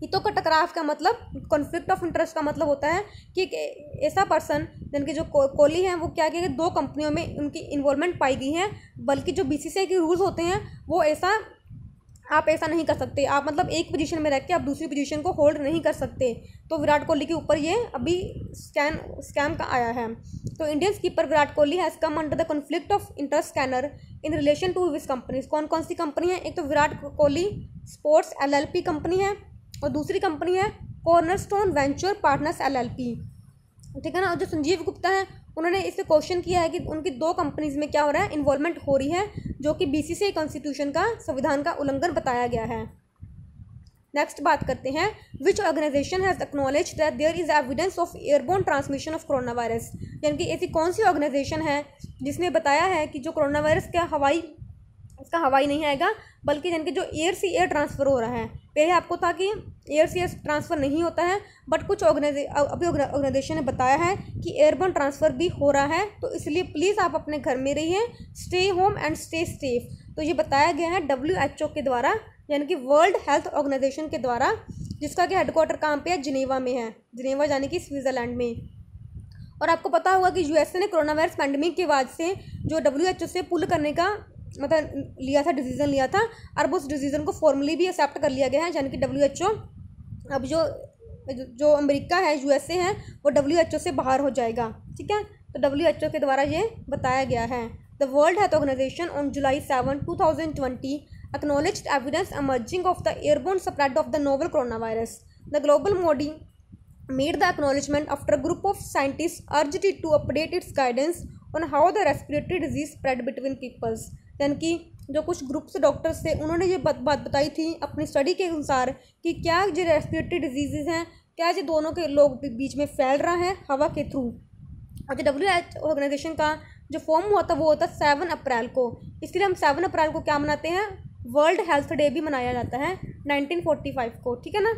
हितों का टकराव का मतलब कॉन्फ्लिक्ट ऑफ़ इंटरेस्ट का मतलब होता है कि एक ऐसा पर्सन यानी कि जो कोहली हैं वो क्या कि दो कंपनियों में उनकी इन्वॉल्वमेंट पाई गई है बल्कि जो बीसीसीआई के रूल्स होते हैं वो ऐसा आप ऐसा नहीं कर सकते। आप मतलब एक पोजीशन में रह के आप दूसरी पोजीशन को होल्ड नहीं कर सकते। तो विराट कोहली के ऊपर ये अभी स्कैन स्कैम का आया है। तो Indian skipper Virat Kohli has come under the conflict of interest scanner in relation to his companies कौन कौन सी कंपनी है? एक तो Virat Kohli Sports LLP company है और दूसरी कंपनी है corner stone venture Partners LLP ठीक है ना? और जो संजीव गुप्ता है उन्होंने इससे क्वेश्चन किया है कि उनकी दो कंपनीज़ में क्या हो रहा है इन्वॉल्वमेंट हो रही है, जो कि बी बीसीसीआई कॉन्स्टिट्यूशन का संविधान का उल्लंघन बताया गया है। नेक्स्ट बात करते हैं which organisation has acknowledge that there is evidence of airborne transmission of corona virus यानी कि ऐसी कौन सी ऑर्गेनाइजेशन है जिसने बताया है कि जो कोरोना वायरस का हवाई इसका हवाई नहीं आएगा, बल्कि यानी कि जो एयर से एयर ट्रांसफ़र हो रहा है। पहले आपको था कि एयर से एयर ट्रांसफ़र नहीं होता है बट कुछ ऑर्गेनाइजे अभी ऑर्गेनाइजेशन ने बताया है कि एयरबोन ट्रांसफ़र भी हो रहा है तो इसलिए प्लीज़ आप अपने घर में रहिए stay home and stay safe तो ये बताया गया है डब्ल्यू एच ओ के द्वारा, यानी कि वर्ल्ड हेल्थ ऑर्गेनाइजेशन के द्वारा, जिसका कि हेडक्वार्टर कहाँ पे है? जिनेवा में है। जिनेवा यानी कि स्विट्ज़रलैंड में। और आपको पता होगा कि यूएसए ने कोरोना वायरस पैंडमिक के बाद से जो डब्ल्यू एच ओ से पुल करने का मतलब लिया था डिसीज़न लिया था अब उस डिसीज़न को फॉर्मली भी एक्सेप्ट कर लिया गया है, यानी कि डब्ल्यू एच ओ अब जो जो अमेरिका है यू एस ए है, वो डब्ल्यू एच ओ से बाहर हो जाएगा, ठीक है? तो डब्ल्यू एच ओ के द्वारा ये बताया गया है। The World Health Organisation on July seven two thousand twenty acknowledge evidence emerging of the airborne spread of the novel corona virus the global body made the acknowledgement after group of scientist urged to update its guidance on how the respiratory disease spread between peoples यानी कि जो कुछ groups doctors थे, उन्होंने ये बात बात बताई थी अपनी स्टडी के अनुसार कि क्या जो रेस्पिरेटरी डिज़ीज़ हैं, क्या जो दोनों के लोग बीच में फैल रहा है हवा के थ्रू और जो डब्ल्यू एच ऑर्गेनाइजेशन का जो फॉर्म हुआ था, वो होता है सेवन अप्रैल को। इसके लिए हम सेवन अप्रैल को क्या मनाते हैं? वर्ल्ड हेल्थ डे भी मनाया जाता है नाइनटीन फोर्टी फाइव को, ठीक है ना?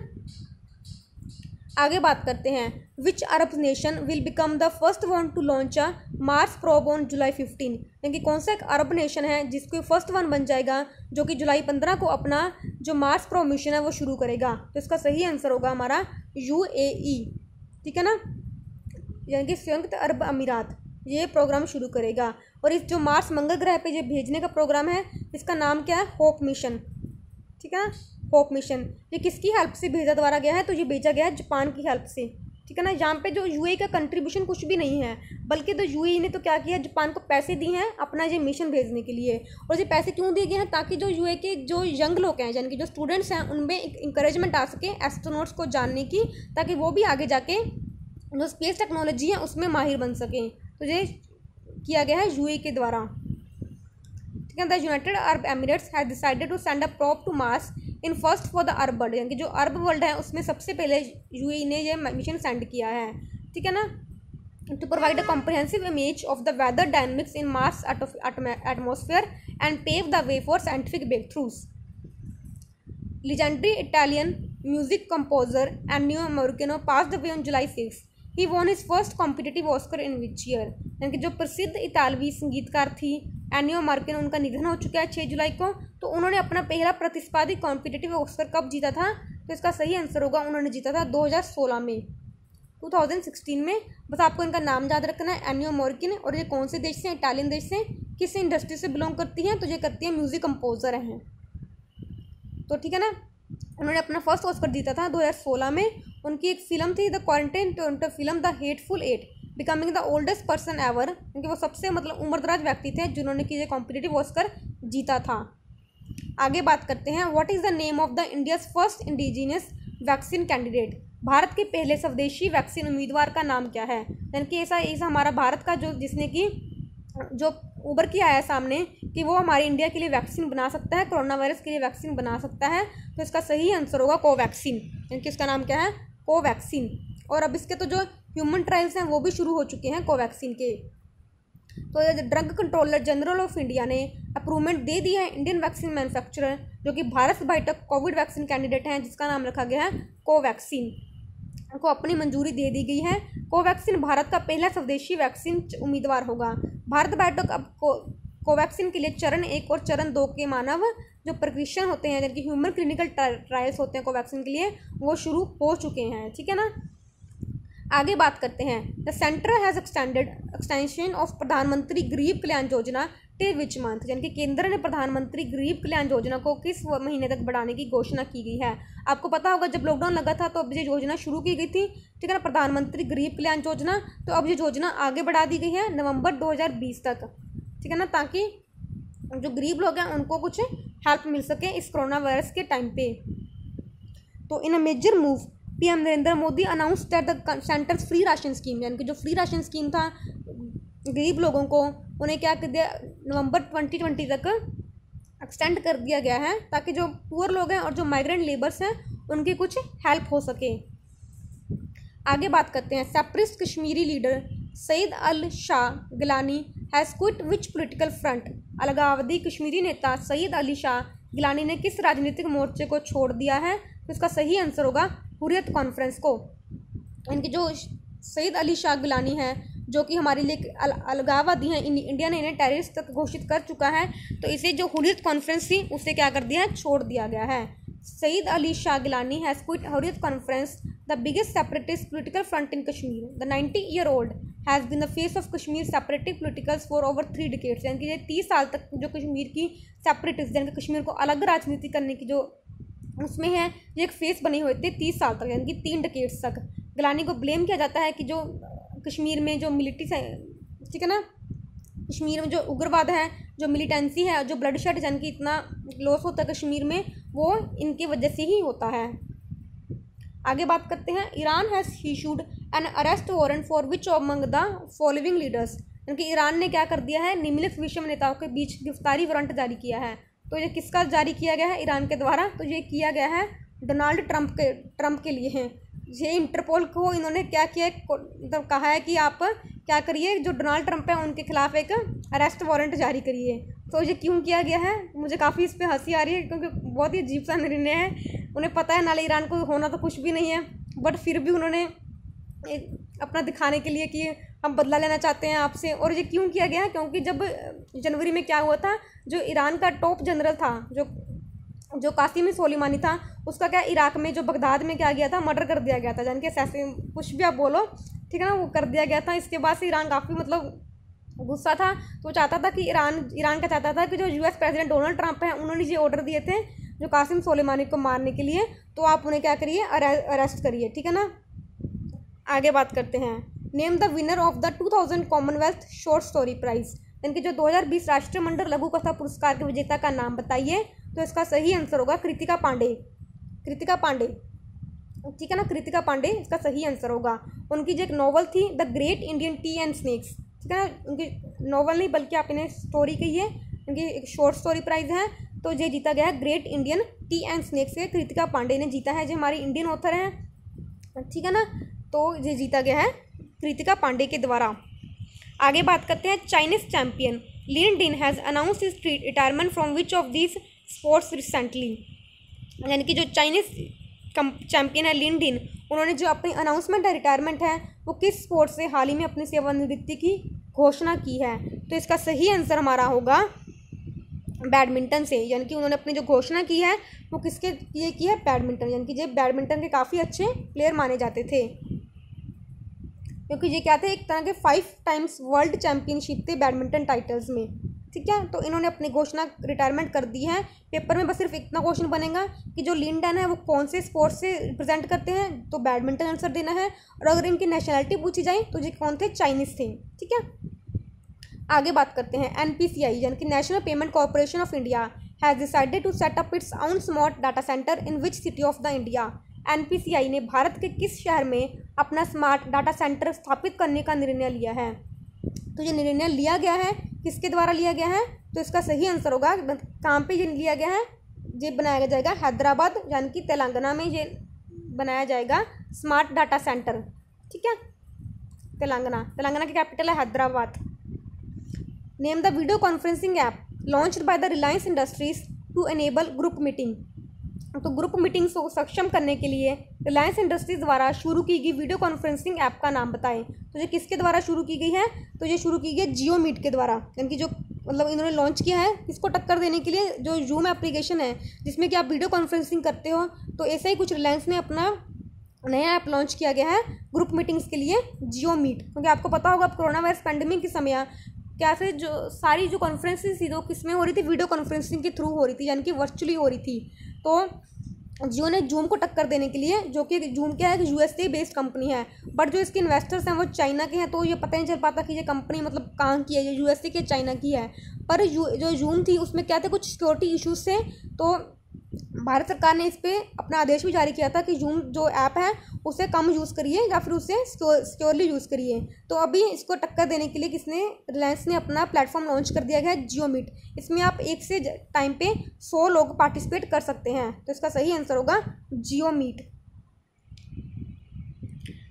आगे बात करते हैं। Which Arab nation will become the first one to launch a Mars probe on July fifteen यानी कि कौन सा एक अरब नेशन है जिसको फ़र्स्ट वन बन जाएगा, जो कि जुलाई पंद्रह को अपना जो मार्स प्रो मिशन है वो शुरू करेगा? तो इसका सही आंसर होगा हमारा यू ए ई ठीक है ना? यानी कि संयुक्त अरब अमीरात, ये प्रोग्राम शुरू करेगा। और इस जो मार्स मंगल ग्रह पे जो भेजने का प्रोग्राम है, इसका नाम क्या है? होप मिशन ठीक है होप मिशन। ये किसकी हेल्प से भेजा द्वारा गया है? तो ये भेजा गया है जापान की हेल्प से। ठीक है ना? यहाँ पे जो यूए का कंट्रीब्यूशन कुछ भी नहीं है, बल्कि तो यूए ने तो क्या किया? जापान को पैसे दिए हैं अपना ये मिशन भेजने के लिए। और ये पैसे क्यों दिए गए हैं? ताकि जो यूए के जो यंग लोग हैं, यानी कि जो स्टूडेंट्स हैं, उनमें एक इंकरेजमेंट आ सके एस्ट्रोनॉट्स को जानने की, ताकि वो भी आगे जाके जो स्पेस टेक्नोलॉजी है, उसमें माहिर बन सकें। तो ये किया गया है यूए के द्वारा। ठीक है the United Arab Emirates has decided to send a probe to Mars in first for the Arab world, यानी कि जो अरब वर्ल्ड है, उसमें सबसे पहले यू ने यह मिशन सेंड किया है। ठीक है ना? To provide a comprehensive image of the weather dynamics in Mars atmosphere and pave the way for scientific breakthroughs legendary Italian music composer and Ennio Morricone pass the way on July six he won his first competitive Oscar in which year यानी कि जो प्रसिद्ध इतालवी संगीतकार थी एनियो मार्किन उनका निधन हो चुका है छः जुलाई को तो उन्होंने अपना पहला प्रतिस्पर्धी कॉम्पिटिटिव ऑस्कर कब जीता था? तो इसका सही आंसर होगा, उन्होंने जीता था 2016 में। 2016 में, बस आपको इनका नाम याद रखना है एनियो मोर्किन और ये कौन से देश से इटालियन देश से किस इंडस्ट्री से बिलोंग करती हैं? तो ये करती हैं म्यूज़िक कंपोजर हैं। तो ठीक है ना? उन्होंने अपना फ़र्स्ट ऑस्कर जीता था 2016 में। उनकी एक फ़िल्म थी the quarantine film the hateful eight becoming the oldest person ever क्योंकि वो सबसे मतलब उम्रदराज व्यक्ति थे जिन्होंने कि ये कॉम्पिटेटिव ऑस्कर जीता था। आगे बात करते हैं what is the name of the India's first indigenous vaccine candidate Bharat के पहले स्वदेशी वैक्सीन उम्मीदवार का नाम क्या है? यानी कि ऐसा ऐसा हमारा भारत का जो जिसने कि, जो उबर के आया सामने कि वो हमारे इंडिया के लिए वैक्सीन बना सकता है कोरोना वायरस के लिए वैक्सीन बना सकता है तो इसका सही आंसर होगा कोवैक्सीन यानी कि इसका नाम क्या है? कोवैक्सीन और अब इसके तो जो ह्यूमन ट्रायल्स हैं, वो भी शुरू हो चुके हैं कोवैक्सीन के। तो drug controller general of India ने अप्रूवमेंट दे दी है इंडियन वैक्सीन मैन्युफैक्चरर जो कि Bharat Biotech Covid vaccine candidate हैं, जिसका नाम रखा गया है कोवैक्सीन। को अपनी मंजूरी दे दी गई है। कोवैक्सीन भारत का पहला स्वदेशी वैक्सीन उम्मीदवार होगा। भारत बायोटेक अब को, कोवैक्सीन के लिए चरण एक और चरण दो के मानव जो प्रशिक्षण होते हैं जबकि ह्यूमन क्लिनिकल ट्रायल्स होते हैं कोवैक्सीन के लिए, वो शुरू हो चुके हैं, ठीक है ना? आगे बात करते हैं। The centre has extended extension of Pradhan Mantri Garib Kalyan योजना टिल विच मंथ, यानी कि केंद्र ने प्रधानमंत्री गरीब कल्याण योजना को किस महीने तक बढ़ाने की घोषणा की गई है? आपको पता होगा, जब लॉकडाउन लगा था तो अब ये योजना शुरू की गई थी। ठीक है ना? प्रधानमंत्री गरीब कल्याण योजना तो अब ये योजना आगे बढ़ा दी गई है नवंबर 2020 तक। ठीक है ना? ताकि जो गरीब लोग हैं, उनको कुछ हेल्प मिल सके इस कोरोना वायरस के टाइम पे। तो in a major move PM Narendra Modi announce that the centre's free ration scheme यानी कि जो फ्री राशन स्कीम था, गरीब लोगों को, उन्हें क्या कर दिया, नवंबर ट्वेंटी ट्वेंटी तक एक्सटेंड कर दिया गया है, ताकि जो पुअर लोग हैं और जो माइग्रेंट लेबर्स हैं, उनकी कुछ हेल्प हो सके। आगे बात करते हैं separatist Kashmiri leader Syed Ali Shah Geelani has quit which political front अलगावधी Kashmiri नेता सईद अली शाह गिलानी ने किस राजनीतिक मोर्चे को छोड़ दिया है? तो इसका सही आंसर होगा हुरियत कॉन्फ्रेंस को। इनके जो सईद अली शाह गिलानी है जो कि हमारे लिए अल, अलगाववादी हैं इंडिया ने इन्हें टेररिस्ट तक घोषित कर चुका है तो इसे जो हुरियत कॉन्फ्रेंस थी उसे क्या कर दिया है? छोड़ दिया गया है। Syed Ali Shah Geelani has quit Hurriyat conference the biggest separatist political front in Kashmir the ninety year old has been the face of Kashmir separative politicals for over three decades यानी कि ये तीस साल तक जो कश्मीर की separatist यानी कि कश्मीर को अलग राजनीति करने की जो उसमें है, ये एक फेस बने हुए थे तीस साल तक, यानी कि तीन डकेट्स तक। गलानी को ब्लेम किया जाता है कि जो कश्मीर में जो मिलिट्री ठीक है ना? कश्मीर में जो उग्रवाद है, जो मिलिटेंसी है, जो ब्लड शेड यानी कि इतना लॉस होता है कश्मीर में, वो इनकी वजह से ही होता है। आगे बात करते हैं Iran has issued an arrest warrant for which among the following leaders यानी कि ईरान ने क्या कर दिया है निम्नलिखित विश्व नेताओं के बीच गिरफ्तारी वारंट जारी किया है। तो ये किसका जारी किया गया है? ईरान के द्वारा। तो ये किया गया है डोनाल्ड ट्रंप के ट्रंप के लिए। हैं ये इंटरपोल को इन्होंने क्या किया मतलब कहा है कि आप क्या करिए, जो डोनाल्ड ट्रंप है, उनके खिलाफ एक अरेस्ट वारंट जारी करिए। तो ये क्यों किया गया है? मुझे काफ़ी इस पर हँसी आ रही है, क्योंकि बहुत ही अजीब सा निर्णय है। उन्हें पता है, नाले ईरान को होना तो कुछ भी नहीं है बट फिर भी उन्होंने अपना दिखाने के लिए कि हम बदला लेना चाहते हैं आपसे। और ये क्यों किया गया? क्योंकि जब जनवरी में क्या हुआ था? जो ईरान का टॉप जनरल था, जो जो कासिम सोलीमानी था, उसका क्या इराक में जो बगदाद में क्या गया था? मर्डर कर दिया गया था। जान के ऐसे कुछ भी आप बोलो, ठीक है ना? वो कर दिया गया था। इसके बाद से ईरान काफ़ी मतलब गुस्सा था। तो चाहता था कि ईरान ईरान का चाहता था कि जो यूएस प्रेसिडेंट डोनाल्ड ट्रंप हैं, उन्होंने ये ऑर्डर दिए थे, जो कासिम सोलेमानी को मारने के लिए। तो आप उन्हें क्या करिए? अरेस्ट करिए, ठीक है ना? आगे बात करते हैं। Name the winner of the 2000 Commonwealth short story prize यानी कि जो 2020 राष्ट्रमंडल लघु कथा पुरस्कार के विजेता का नाम बताइए तो इसका सही आंसर होगा कृतिका पांडे। कृतिका पांडे। ठीक है ना? कृतिका पांडे, इसका सही आंसर होगा। उनकी जो एक नॉवल थी the great Indian tee and snakes ठीक है ना? उनकी नॉवल नहीं, बल्कि आप इन्हें स्टोरी कही है। उनकी एक शॉर्ट स्टोरी प्राइज है। तो ये जीता गया है great Indian tee and snakes से। कृतिका पांडे ने जीता है। जो हमारी इंडियन ऑथर हैं। ठीक है ना? तो ये जीता गया है। कृतिका पांडे के द्वारा। आगे बात करते हैं Chinese champion. Lin Dan has announce his retirement from which of this sports recently यानी कि जो चाइनीज़ चैंपियन है लिन डिन, उन्होंने जो अपनी अनाउंसमेंट है रिटायरमेंट है, वो किस स्पोर्ट से हाल ही में अपनी सेवानिवृत्ति की घोषणा की है? तो इसका सही आंसर हमारा होगा बैडमिंटन से। यानी कि उन्होंने अपनी जो घोषणा की है, वो किसके लिए की है? बैडमिंटन यानी कि ये बैडमिंटन के काफ़ी अच्छे प्लेयर माने जाते थे। क्योंकि ये क्या थे, एक तरह के फाइव टाइम्स वर्ल्ड चैम्पियनशिप थे बैडमिंटन टाइटल्स में, ठीक है? तो इन्होंने अपनी घोषणा रिटायरमेंट कर दी है। पेपर में बस सिर्फ़ इतना क्वेश्चन बनेगा कि जो लिंडन है, वो कौन से स्पोर्ट्स से रिप्रेजेंट करते हैं तो बैडमिंटन आंसर देना है। और अगर इनकी नेशनलिटी पूछी जाए तो ये कौन थे? चाइनीज़ थे, ठीक है? आगे बात करते हैं एन पी सी आई यानी कि National Payment Corporation of India has decided to set up its own smart data centre in which city of the India N P C I ने भारत के किस शहर में अपना स्मार्ट डाटा सेंटर स्थापित करने का निर्णय लिया है? तो ये निर्णय लिया गया है। किसके द्वारा लिया गया है? तो इसका सही आंसर होगा, कहाँ पे ये लिया गया है? ये बनाया जाएगा हैदराबाद, यानी कि तेलंगाना में ये बनाया जाएगा स्मार्ट डाटा सेंटर। ठीक है? तेलंगाना। तेलंगाना की कैपिटल है Hyderabad. Name the video conferencing app launch by the Reliance Industries to enable group meeting. तो ग्रुप मीटिंग्स को सक्षम करने के लिए रिलायंस इंडस्ट्रीज़ द्वारा शुरू की गई वीडियो कॉन्फ्रेंसिंग ऐप का नाम बताएँ। तो ये किसके द्वारा शुरू की गई है? तो ये शुरू की गई है जियो मीट के द्वारा, यानी कि जो मतलब इन्होंने लॉन्च किया है, इसको टक्कर देने के लिए जो जूम एप्लीकेशन है, जिसमें कि आप वीडियो कॉन्फ्रेंसिंग करते हो तो ऐसे ही कुछ रिलायंस ने अपना नया ऐप लॉन्च किया गया है ग्रुप मीटिंग्स के लिए जियो मीट क्योंकि आपको पता होगा, अब कोरोना वायरस पैंडमिक के समय, क्या से जो सारी जो कॉन्फ्रेंसेस थी, वो किसमें हो रही थी? वीडियो कॉन्फ्रेंसिंग के थ्रू हो रही थी, यानी कि वर्चुअली हो रही थी। तो जियो ने जूम को टक्कर देने के लिए, जो कि जूम क्या है कि यूएसए बेस्ड कंपनी है बट जो इसके इन्वेस्टर्स हैं वो चाइना के हैं तो ये पता नहीं चल पाता कि ये कंपनी मतलब कहाँ की है, ये यूएसए की चाइना की है। पर जो जूम थी, उसमें क्या थे, कुछ सिक्योरिटी इशूज़ थे तो भारत सरकार ने इस पर अपना आदेश भी जारी किया था कि जूम जो ऐप है, उसे कम यूज़ करिए या फिर उसे सिक्योरली यूज़ करिए। तो अभी इसको टक्कर देने के लिए किसने, रिलायंस ने अपना प्लेटफॉर्म लॉन्च कर दिया गया है जियो मीट इसमें आप एक से टाइम पे सौ लोग पार्टिसिपेट कर सकते हैं। तो इसका सही आंसर होगा Jio Meet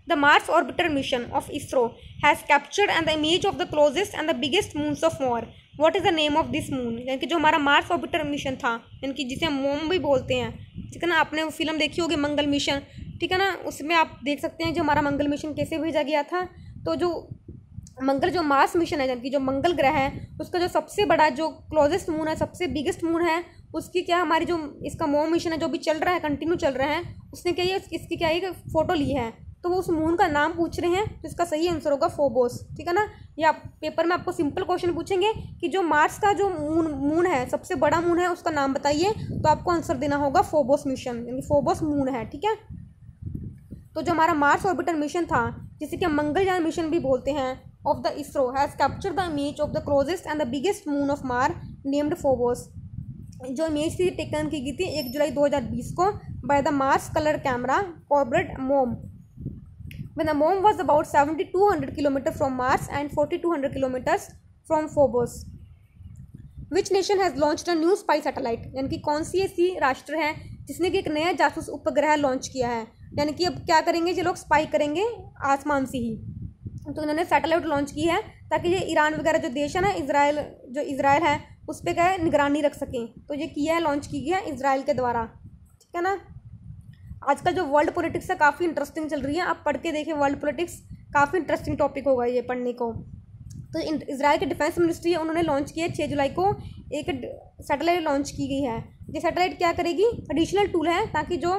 the Mars orbiter mission of ISRO has captured and the image of the closest and the biggest moons of war what is the name of this moon यानी कि जो हमारा मार्स ऑर्बिटर मिशन था, यानी कि जिसे हम मोम भी बोलते हैं। ठीक है ना? आपने वो फ़िल्म देखी होगी, मंगल मिशन ठीक है ना? उसमें आप देख सकते हैं जो हमारा मंगल मिशन कैसे भेजा गया था। तो जो मंगल जो मार्स मिशन है, यानी कि जो मंगल ग्रह है, उसका जो सबसे बड़ा, जो क्लोजेस्ट मून है, सबसे बिगेस्ट मून है, उसकी क्या हमारी जो इसका मोम मिशन है, जो भी चल रहा है कंटिन्यू चल रहा है, उसने क्या ये, इसकी क्या है फ़ोटो ली है। तो वो उस मून का नाम पूछ रहे हैं तो इसका सही आंसर होगा फोबोस ठीक है ना? या पेपर में आपको सिंपल क्वेश्चन पूछेंगे कि जो मार्स का जो मून मून है, सबसे बड़ा मून है, उसका नाम बताइए तो आपको आंसर देना होगा फोबोस मिशन, यानी फोबोस मून है, ठीक है? तो जो हमारा मार्स ऑर्बिटर मिशन था, जिसे कि हम मंगलयान मिशन भी बोलते हैं, of the ISRO has capture the image of the closest and the biggest moon of Mars named Phobos जो इमेज थी टेकन की गई थी, एक जुलाई 2020 को by the Mars colour camera corporate MOM when the moon was about 7200 km from Mars and 4200 kilometers from Phobos. Which nation has launch a new spy satellite यानी कि कौन सी ऐसी राष्ट्र है जिसने कि एक नया जासूस उपग्रह लॉन्च किया है? यानी कि अब क्या करेंगे? ये लोग स्पाई करेंगे आसमान से ही। तो इन्होंने सैटेलाइट लॉन्च की है ताकि ये ईरान वगैरह जो देश है ना इसराइल जो इसराइल है, उस पर क्या निगरानी रख सकें। तो ये किया है लॉन्च की गया है इसराइल के द्वारा। ठीक है ना? आजकल जो वर्ल्ड पॉलिटिक्स है काफ़ी इंटरेस्टिंग चल रही है। आप पढ़ के देखें वर्ल्ड पॉलिटिक्स काफ़ी इंटरेस्टिंग टॉपिक होगा ये पढ़ने को। तो इसराइल के डिफेंस मिनिस्ट्री है, उन्होंने लॉन्च किया छः जुलाई को। एक सैटेलाइट लॉन्च की गई है। ये सैटेलाइट क्या करेगी? एडिशनल टूल है, ताकि जो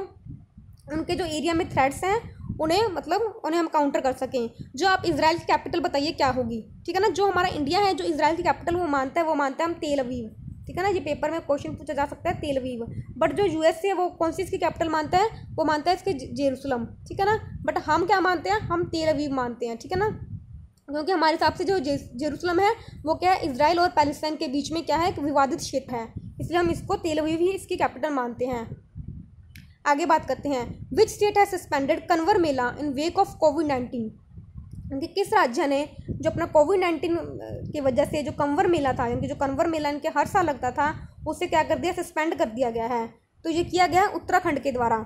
उनके जो एरिया में थ्रेड्स हैं, उन्हें मतलब उन्हें हम काउंटर कर सकें। जो आप इसराइल की कैपिटल बताइए, क्या होगी? ठीक है ना? जो हमारा इंडिया है, जो इसराइल की कैपिटल वो मानता है, वो मानता है हम तेल अवीव ठीक है ना? ये पेपर में क्वेश्चन पूछा जा सकता है तेलवीव बट जो यूएस है, वो कौन सी इसकी कैपिटल मानता है? वो मानता है इसके जेरूसलम ठीक है ना? बट हम क्या मानते हैं? हम तेलवीव मानते हैं, ठीक है ना? क्योंकि हमारे हिसाब से जो जेरूसलम है, वो क्या है? इसराइल और पैलेस्टाइन के बीच में क्या है? एक विवादित क्षेत्र है। इसलिए हम इसको तेलवीव ही इसकी कैपिटल मानते हैं। आगे बात करते हैं। विच स्टेट है suspended Kanwar Mela in wake of Covid nineteen कि किस राज्य ने जो अपना कोविड नाइन्टीन की वजह से जो कंवर मेला था, यानी जो कंवर मेला इनके हर साल लगता था, उसे क्या कर दिया, सस्पेंड कर दिया गया है। तो ये किया गया है उत्तराखंड के द्वारा।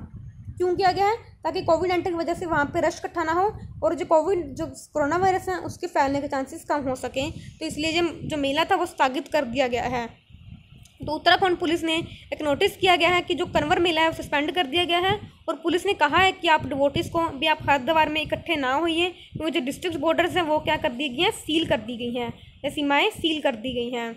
क्यों किया गया है? ताकि कोविड नाइन्टीन की वजह से वहाँ पे रश इकट्ठा ना हो और जो कोविड, जो कोरोना वायरस है, उसके फैलने के चांसेस कम हो सकें। तो इसलिए जो जो मेला था, वो स्थगित कर दिया गया है। तो उत्तराखंड पुलिस ने एक नोटिस किया गया है कि जो कन्वर मेला है वो सस्पेंड कर दिया गया है और पुलिस ने कहा है कि आप डिवोटिस को, भी आप हरिद्वार में इकट्ठे ना होइए, क्योंकि जो डिस्ट्रिक्ट बॉर्डर्स हैं, वो क्या कर दी गई हैं? सील कर दी गई हैं। या सीमाएँ सील कर दी गई हैं।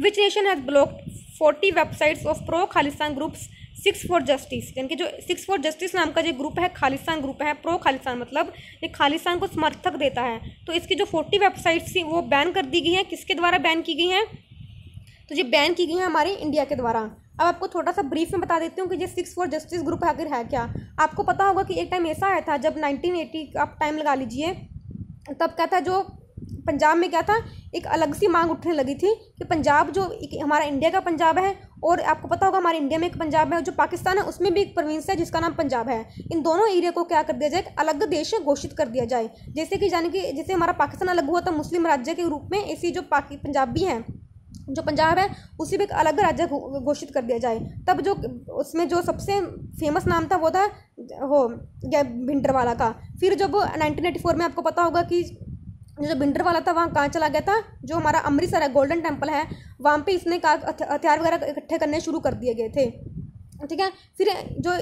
Which nation has block forty websites of pro Khalistan groups Sikhs for justice यानी कि जो सिक्स फॉर जस्टिस नाम का जो ग्रुप है खालिस्तान ग्रुप है प्रो खालिस्तान मतलब ये खालिस्तान को समर्थक देता है। तो इसकी जो फोर्टी वेबसाइट्स थी, वो बैन कर दी गई हैं। किसके द्वारा बैन की गई हैं? तो ये बैन की गई है हमारे इंडिया के द्वारा। अब आपको थोड़ा सा ब्रीफ में बता देती हूँ कि ये सिक्स फॉर जस्टिस ग्रुप आखिर है क्या? आपको पता होगा कि एक टाइम ऐसा आया था, जब 1980 आप टाइम लगा लीजिए, तब क्या था, जो पंजाब में क्या था, एक अलग सी मांग उठने लगी थी कि पंजाब जो हमारा इंडिया का पंजाब है और आपको पता होगा हमारे इंडिया में एक पंजाब है जो पाकिस्तान है, उसमें भी एक प्रोविंस है जिसका नाम पंजाब है। इन दोनों एरिया को क्या कर दिया जाए, एक अलग देश घोषित कर दिया जाए। जैसे कि जाने कि, जैसे हमारा पाकिस्तान अलग हुआ था, मुस्लिम राज्य के रूप में ऐसी जो पाकि, पंजाबी हैं जो पंजाब है, उसी में एक अलग राज्य घोषित कर दिया जाए। तब जो, उसमें जो सबसे फ़ेमस नाम था, वो था, वो भिंडरवाला का। फिर जब 1984 में आपको पता होगा कि जो भिंडर वाला था, वहाँ कहाँ चला गया था? जो हमारा अमृतसर है गोल्डन टेंपल है, वहाँ पे इसने हथियार वगैरह इकट्ठे करने शुरू कर दिए गए थे। ठीक है? फिर जो,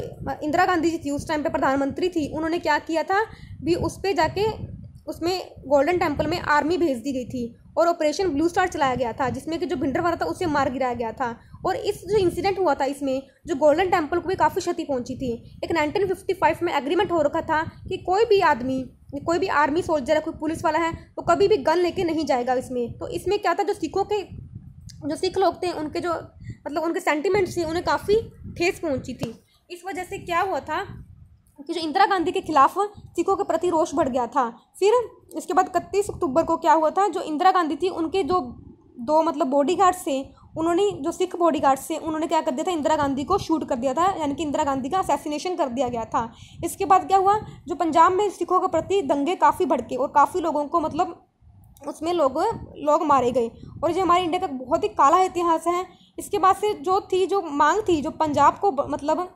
इंदिरा गांधी जी थी, उस टाइम पे प्रधानमंत्री थी, उन्होंने क्या किया था? भी उस पर जाके उसमें गोल्डन टेंपल में आर्मी भेज दी गई थी और ऑपरेशन ब्लू स्टार चलाया गया था, जिसमें कि जो भिंडर वाला था, उसे मार गिराया गया था। और इस जो इंसिडेंट हुआ था इसमें, जो गोल्डन टेंपल को भी काफ़ी क्षति पहुँची थी। एक 1955 में एग्रीमेंट हो रखा था कि कोई भी आदमी, कोई भी आर्मी सोल्जर है, कोई पुलिस वाला है तो कभी भी गन लेके नहीं जाएगा इसमें। तो इसमें क्या था, जो सिखों के, जो सिख लोग थे, उनके जो मतलब उनके सेंटिमेंट्स थे, उन्हें काफ़ी ठेस पहुँची थी। इस वजह से क्या हुआ था कि जो इंदिरा गांधी के खिलाफ सिखों के प्रति रोष बढ़ गया था। फिर इसके बाद इकतीस अक्टूबर को क्या हुआ था? जो इंदिरा गांधी थी, उनके जो दो मतलब बॉडी गार्ड्स थे, उन्होंने जो सिख बॉडी गार्ड्स थे, उन्होंने क्या कर दिया था? इंदिरा गांधी को शूट कर दिया था, यानी कि इंदिरा गांधी का असैसिनेशन कर दिया गया था। इसके बाद क्या हुआ? जो पंजाब में सिखों के प्रति दंगे काफ़ी भड़के और काफ़ी लोगों को मतलब उसमें लोग लोग मारे गए। और जो हमारे इंडिया का बहुत ही काला इतिहास है। इसके बाद से जो थी, जो मांग थी, जो पंजाब को मतलब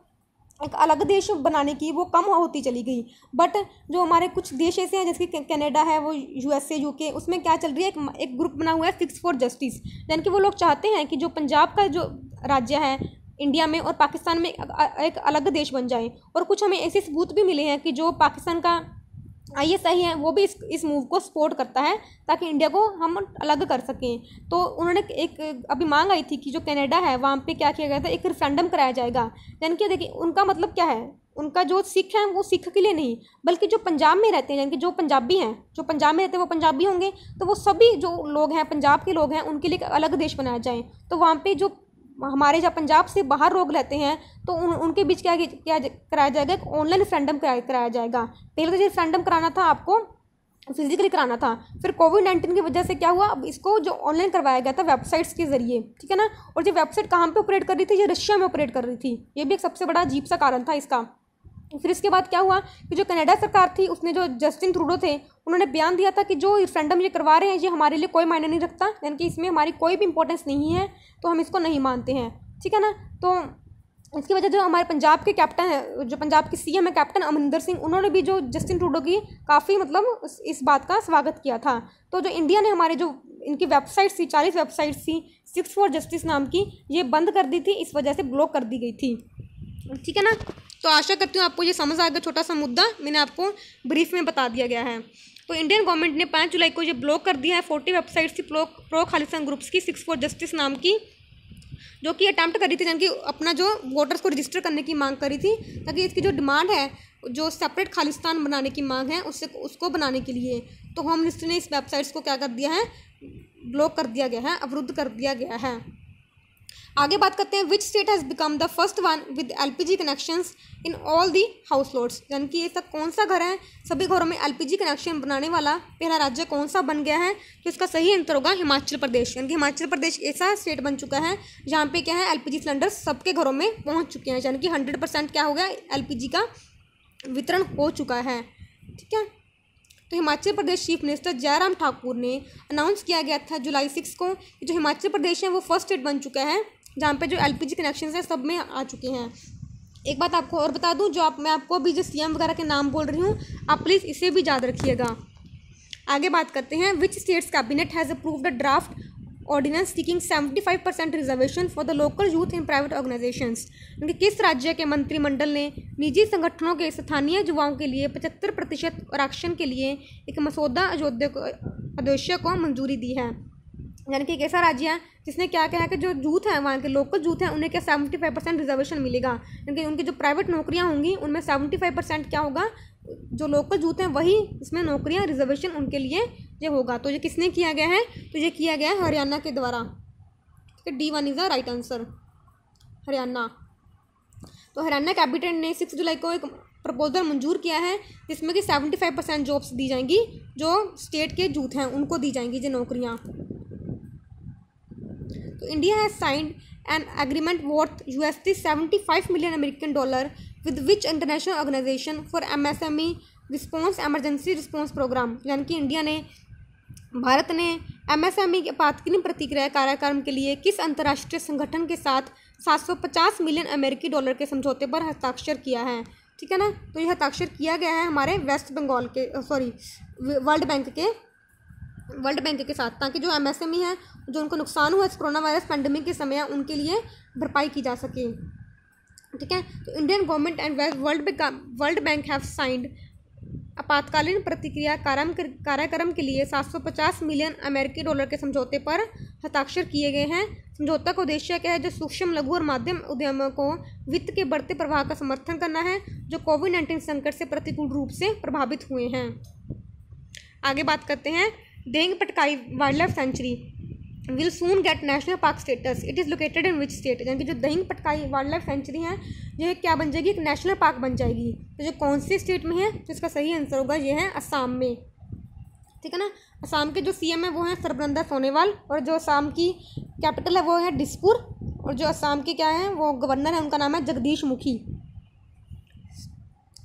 एक अलग देश बनाने की वो कम होती चली गई। बट जो हमारे कुछ देश ऐसे हैं, जैसे कनाडा है, वो यूएसए यूके उसमें क्या चल रही है? एक एक ग्रुप बना हुआ है फिक्स फॉर जस्टिस यानी कि वो लोग चाहते हैं कि जो पंजाब का जो राज्य है, इंडिया में और पाकिस्तान में एक अलग देश बन जाए। और कुछ हमें ऐसे सबूत भी मिले हैं कि जो पाकिस्तान का आई एस आई है, वो भी इस इस मूव को सपोर्ट करता है ताकि इंडिया को हम अलग कर सकें। तो उन्होंने एक, अभी मांग आई थी कि जो कनाडा है, वहाँ पे क्या किया गया था, एक रेफरेंडम कराया जाएगा। यानी कि देखिए, उनका मतलब क्या है? उनका जो सिख है, वो सिख के लिए नहीं, बल्कि जो पंजाब में रहते हैं, यानी कि जो पंजाबी हैं, जो पंजाब में रहते हैं, वो पंजाबी होंगे तो वो सभी जो लोग हैं, पंजाब के लोग हैं, उनके लिए अलग देश बनाया जाए। तो वहाँ पे जो हमारे जब पंजाब से बाहर लोग रहते हैं तो उन, उनके बीच क्या क्या कराया जाएगा? एक ऑनलाइन रेफरेंडम कराया जाएगा। पहले तो जो रेफरेंडम कराना था आपको फिजिकली कराना था, फिर कोविड नाइन्टीन की वजह से क्या हुआ? अब इसको जो ऑनलाइन करवाया गया था वेबसाइट्स के ज़रिए, ठीक है ना? और जो वेबसाइट कहाँ पे ऑपरेट कर रही थी? ये रशिया में ऑपरेट कर रही थी। ये भी एक सबसे बड़ा अजीब सा कारण था इसका। फिर इसके बाद क्या हुआ कि जो कनाडा सरकार थी, उसने जो जस्टिन ट्रूडो थे, उन्होंने बयान दिया था कि जो रेफरेंडम ये करवा रहे हैं, ये हमारे लिए कोई मायने नहीं रखता, यानी कि इसमें हमारी कोई भी इंपॉर्टेंस नहीं है तो हम इसको नहीं मानते हैं। ठीक है ना? तो इसकी वजह जो हमारे पंजाब के कैप्टन है, जो पंजाब के सीएम है कैप्टन अमरिंदर सिंह, उन्होंने भी जो जस्टिन ट्रूडो की काफ़ी मतलब इस बात का स्वागत किया था। तो जो इंडिया ने हमारे जो इनकी वेबसाइट थी, चालीस वेबसाइट्स थी सिक्स फॉर जस्टिस नाम की, ये बंद कर दी थी, इस वजह से ब्लॉक कर दी गई थी। ठीक है ना? तो आशा करती हूँ आपको ये समझ आ गया, छोटा सा मुद्दा मैंने आपको ब्रीफ में बता दिया गया है। तो इंडियन गवर्नमेंट ने पाँच जुलाई को ये ब्लॉक कर दिया है फोर्टी वेबसाइट्स थी प्रो प्रो खालिस्तान ग्रुप्स की सिक्स फॉर जस्टिस नाम की, जो कि अटैम्प्ट करी थी, यानी अपना जो वोटर्स को रजिस्टर करने की मांग करी थी, ताकि इसकी जो डिमांड है, जो सेपरेट खालिस्तान बनाने की मांग है, उससे, उसको बनाने के लिए। तो होम मिनिस्ट्री ने इस वेबसाइट्स को क्या कर दिया है? ब्लॉक कर दिया गया है, अवरुद्ध कर दिया गया है। आगे बात करते हैं which state has become the first one with LPG connections in all the households यानी कि ऐसा कौन सा घर है? सभी घरों में एलपीजी कनेक्शन बनाने वाला पहला राज्य कौन सा बन गया है? तो इसका सही अंतर होगा हिमाचल प्रदेश। यानी कि हिमाचल प्रदेश ऐसा स्टेट बन चुका है, जहाँ पे क्या है एलपीजी सिलेंडर सबके घरों में पहुँच चुके हैं। यानी कि हंड्रेड परसेंट क्या हो गया एल का वितरण हो चुका है। ठीक है? तो हिमाचल प्रदेश चीफ मिनिस्टर जयराम ठाकुर ने अनाउंस किया गया था जुलाई सिक्स को कि जो हिमाचल प्रदेश है वो फ़र्स्ट स्टेट बन चुका है, जहाँ पे जो एलपीजी कनेक्शन है सब में आ चुके हैं। एक बात आपको और बता दूँ, जो आप, मैं आपको अभी जो सीएम वगैरह के नाम बोल रही हूँ, आप प्लीज़ इसे भी याद रखिएगा। आगे बात करते हैं which state's cabinet has approved a draft ordinance seeking 75 percent reservation for the local youth in private organisations उनके किस राज्य के मंत्रिमंडल ने निजी संगठनों के, स्थानीय युवाओं के लिए पचहत्तर प्रतिशत आरक्षण के लिए एक मसौदा अध्योद्य को मंजूरी दी है? यानी कि एक ऐसा राज्य है जिसने क्या कहा है कि जो यूथ है, वहाँ के लोकल जूथ हैं, उन्हें क्या सेवेंटी फाइव परसेंट रिजर्वेशन मिलेगा? यानी कि उनकी जो प्राइवेट नौकरियाँ होंगी, उनमें सेवेंटी फाइव परसेंट क्या होगा? जो लोकल जूथ हैं, वही इसमें नौकरियाँ रिजर्वेशन उनके लिए ये होगा। तो ये किसने किया गया है? तो ये किया गया है हरियाणा के द्वारा। ठीक है D one is the right answer Haryana. तो हरियाणा कैबिनेट ने सिक्स जुलाई को एक प्रपोजल मंजूर किया है, जिसमें कि सेवेंटी फाइव परसेंट जॉब्स दी जाएँगी, जो स्टेट के यूथ हैं, उनको दी जाएँगी ये नौकरियाँ। तो India has signed an agreement worth U S T seventy five million American dollar with which international organisation for M S M E response emergency response programme यानी कि इंडिया ने भारत ने एम एस एम ई के आपातकालीन प्रतिक्रिया कार्यक्रम के लिए किस अंतर्राष्ट्रीय संगठन के साथ 750 मिलियन अमेरिकी डॉलर के समझौते पर हस्ताक्षर किया है? ठीक है ना? तो ये हस्ताक्षर किया गया है हमारे वेस्ट बंगाल के सॉरी वर्ल्ड बैंक के, वर्ल्ड बैंक के साथ, ताकि जो एम एस एम ई है, जो उनको नुकसान हुआ इस कोरोना वायरस पैंडमिक के समय उनके लिए भरपाई की जा सके। ठीक है? तो Indian government and world world bank have signed आपातकालीन प्रतिक्रिया कार्यक्रम के लिए 750 मिलियन अमेरिकी डॉलर के समझौते पर हस्ताक्षर किए गए हैं। समझौता का उद्देश्य क्या है? जो सूक्ष्म, लघु और माध्यम उद्यमों को वित्त के बढ़ते प्रवाह का समर्थन करना है, जो कोविड नाइन्टीन संकट से प्रतिकूल रूप से प्रभावित हुए हैं। आगे बात करते हैं Dehing Patkai wildlife sanctuary. Will soon get national park status it is located in which state यानी कि जो Dehing Patkai wildlife sanctuary है ये क्या बन जाएगी? एक नेशनल पार्क बन जाएगी। तो जो कौन से स्टेट में है? तो इसका सही आंसर होगा, ये है असम में। ठीक है ना? असम के जो सीएम है, वो हैं सरबनंदा सोनेवाल और जो असम की कैपिटल है, वो है डिसपुर और जो असम के क्या है, वो गवर्नर है, उनका नाम है जगदीश मुखी।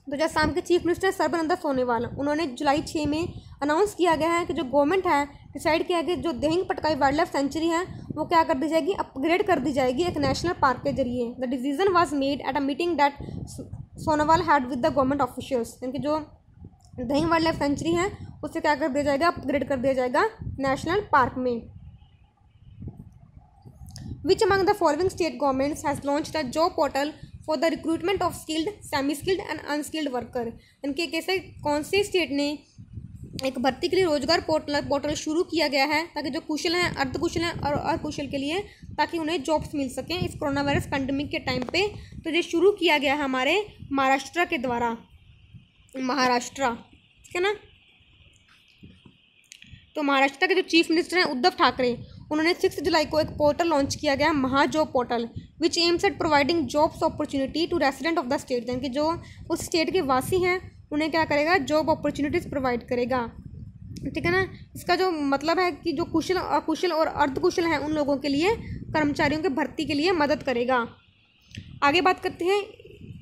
तो जो असम के चीफ मिनिस्टर सरबनंदा सोनेवाल। उन्होंने जुलाई छः में अनाउंस किया गया है कि जो गवर्नमेंट है डिसाइड किया गया जो Dehing Patkai wildlife sanctuary है, वो क्या कर दी जाएगी? अपग्रेड कर दी जाएगी एक नेशनल पार्क के ज़रिए। The decision was made at a meeting that Sonowal had with the government officials यानी कि जो दहिंग वाइल्ड लाइफ सेंचुरी है, उसे क्या कर दिया जाएगा? अपग्रेड कर दिया जाएगा नेशनल पार्क में। Which among the following state governments has launch the job portal for the recruitment of skilled semi skilled and unskilled worker इनके कैसे, कौन से स्टेट ने एक भर्ती के लिए रोज़गार पोर्टल पोर्टल शुरू किया गया है ताकि जो कुशल हैं, अर्धकुशल हैं और अकुशल के लिए, ताकि उन्हें जॉब्स मिल सकें इस कोरोना वायरस पैंडमिक के टाइम पे। तो ये शुरू किया गया है हमारे महाराष्ट्र के द्वारा। महाराष्ट्र, ठीक है ना? तो महाराष्ट्र के जो चीफ मिनिस्टर हैं, उद्धव ठाकरे, उन्होंने सिक्स जुलाई को एक पोर्टल लॉन्च किया गया Maha job portal which aims at providing jobs opportunity to resident of the state यानी कि जो उस स्टेट के वासी हैं उन्हें क्या करेगा? जॉब अपॉर्चुनिटीज़ प्रोवाइड करेगा। ठीक है ना? इसका जो मतलब है कि जो कुशल, अकुशल और अर्धकुशल हैं उन लोगों के लिए, कर्मचारियों के भर्ती के लिए मदद करेगा। आगे बात करते हैं,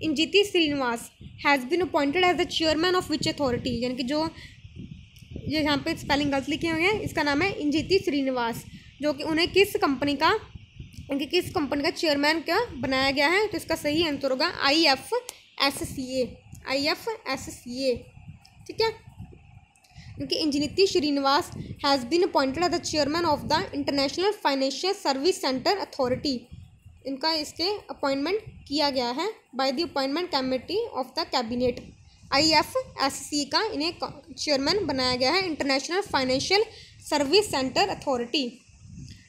Injeti Srinivas has been appointed as the chairman of which authority यानी कि जो, ये यहाँ पे स्पेलिंग गलत लिखे हुए हैं, इसका नाम है इंजीति श्रीनिवास, जो कि उन्हें किस कंपनी का इनके किस कंपनी का चेयरमैन क्या बनाया गया है? तो इसका सही आंसर होगा I F S C A I F S C A ठीक है? इनके Injeti Srinivas has been appointed as the chairman of the international financial service centre authority इनका इसके अपॉइंटमेंट किया गया है by the appointment committee of the cabinet I F S C का इन्हें चेयरमैन बनाया गया है international financial service centre authority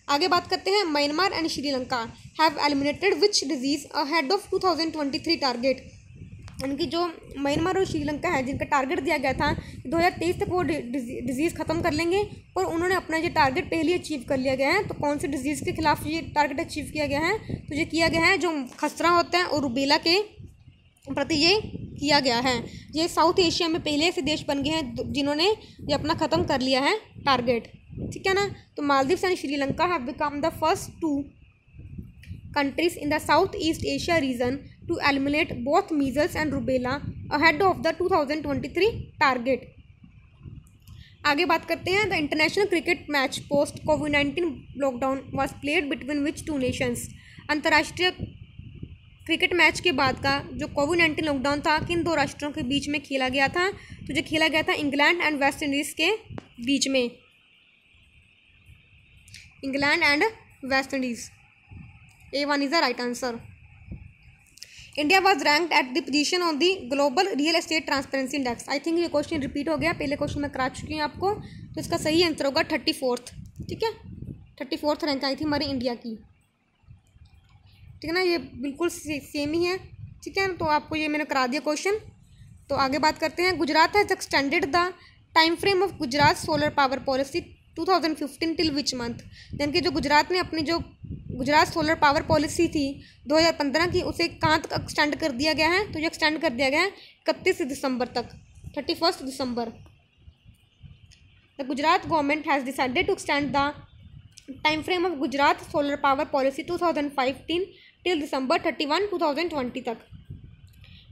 आगे बात करते हैं Myanmar and Sri Lanka have eliminated which disease ahead of two thousand twenty three target यानी जो म्यांमार और श्रीलंका है, जिनका टारगेट दिया गया था हज़ार तेईस तक वो डिज़ीज़ ख़त्म कर लेंगे और उन्होंने अपना ये टारगेट पहले अचीव कर लिया गया है। तो कौन से डिज़ीज़ के खिलाफ ये टारगेट अचीव किया गया है? तो ये किया गया है जो खसरा होता है और रुबेला के प्रति ये किया गया है। ये साउथ एशिया में पहले ऐसे देश बन गए हैं जिन्होंने ये अपना ख़त्म कर लिया है टारगेट ठीक है ना? तो Maldives and Sri Lanka have become the first two in the South East Asia region to eliminate both measles and rubella ahead of the 2023 target आगे बात करते हैं the international cricket match post Covid nineteen lockdown was played between which two nations अंतर्राष्ट्रीय cricket match के बाद का जो Covid nineteen lockdown था, किन दो राष्ट्रों के बीच में खेला गया था? तो जो खेला गया था इंग्लैंड एंड वेस्ट इंडीज़ के बीच में। England and West Indies A one is the right answer India was rank at the position on the global real estate transparency index I think ये क्वेश्चन रिपीट हो गया। पहले question मैं करा चुकी हूँ आपको। तो इसका सही आंसर होगा थर्टी फोर्थ ठीक है? थर्टी फोर्थ रैंक आई थी हमारी इंडिया की। ठीक है ना? ये बिल्कुल सेम ही है। ठीक है? तो आपको ये मैंने करा दिया क्वेश्चन तो आगे बात करते हैं। Gujarat has extended the time frame of Gujarat solar power policy 2015 till which month यानी कि जो गुजरात ने अपनी जो गुजरात सोलर पावर पॉलिसी थी 2015 की, उसे कहाँ तक एक्सटेंड कर दिया गया है? तो ये एक्सटेंड कर दिया गया है इकतीस दिसंबर तक thirty first December. The Gujarat government has decided to extend the time frame of Gujarat solar power policy 2015 till दिसंबर 31 2020 तक।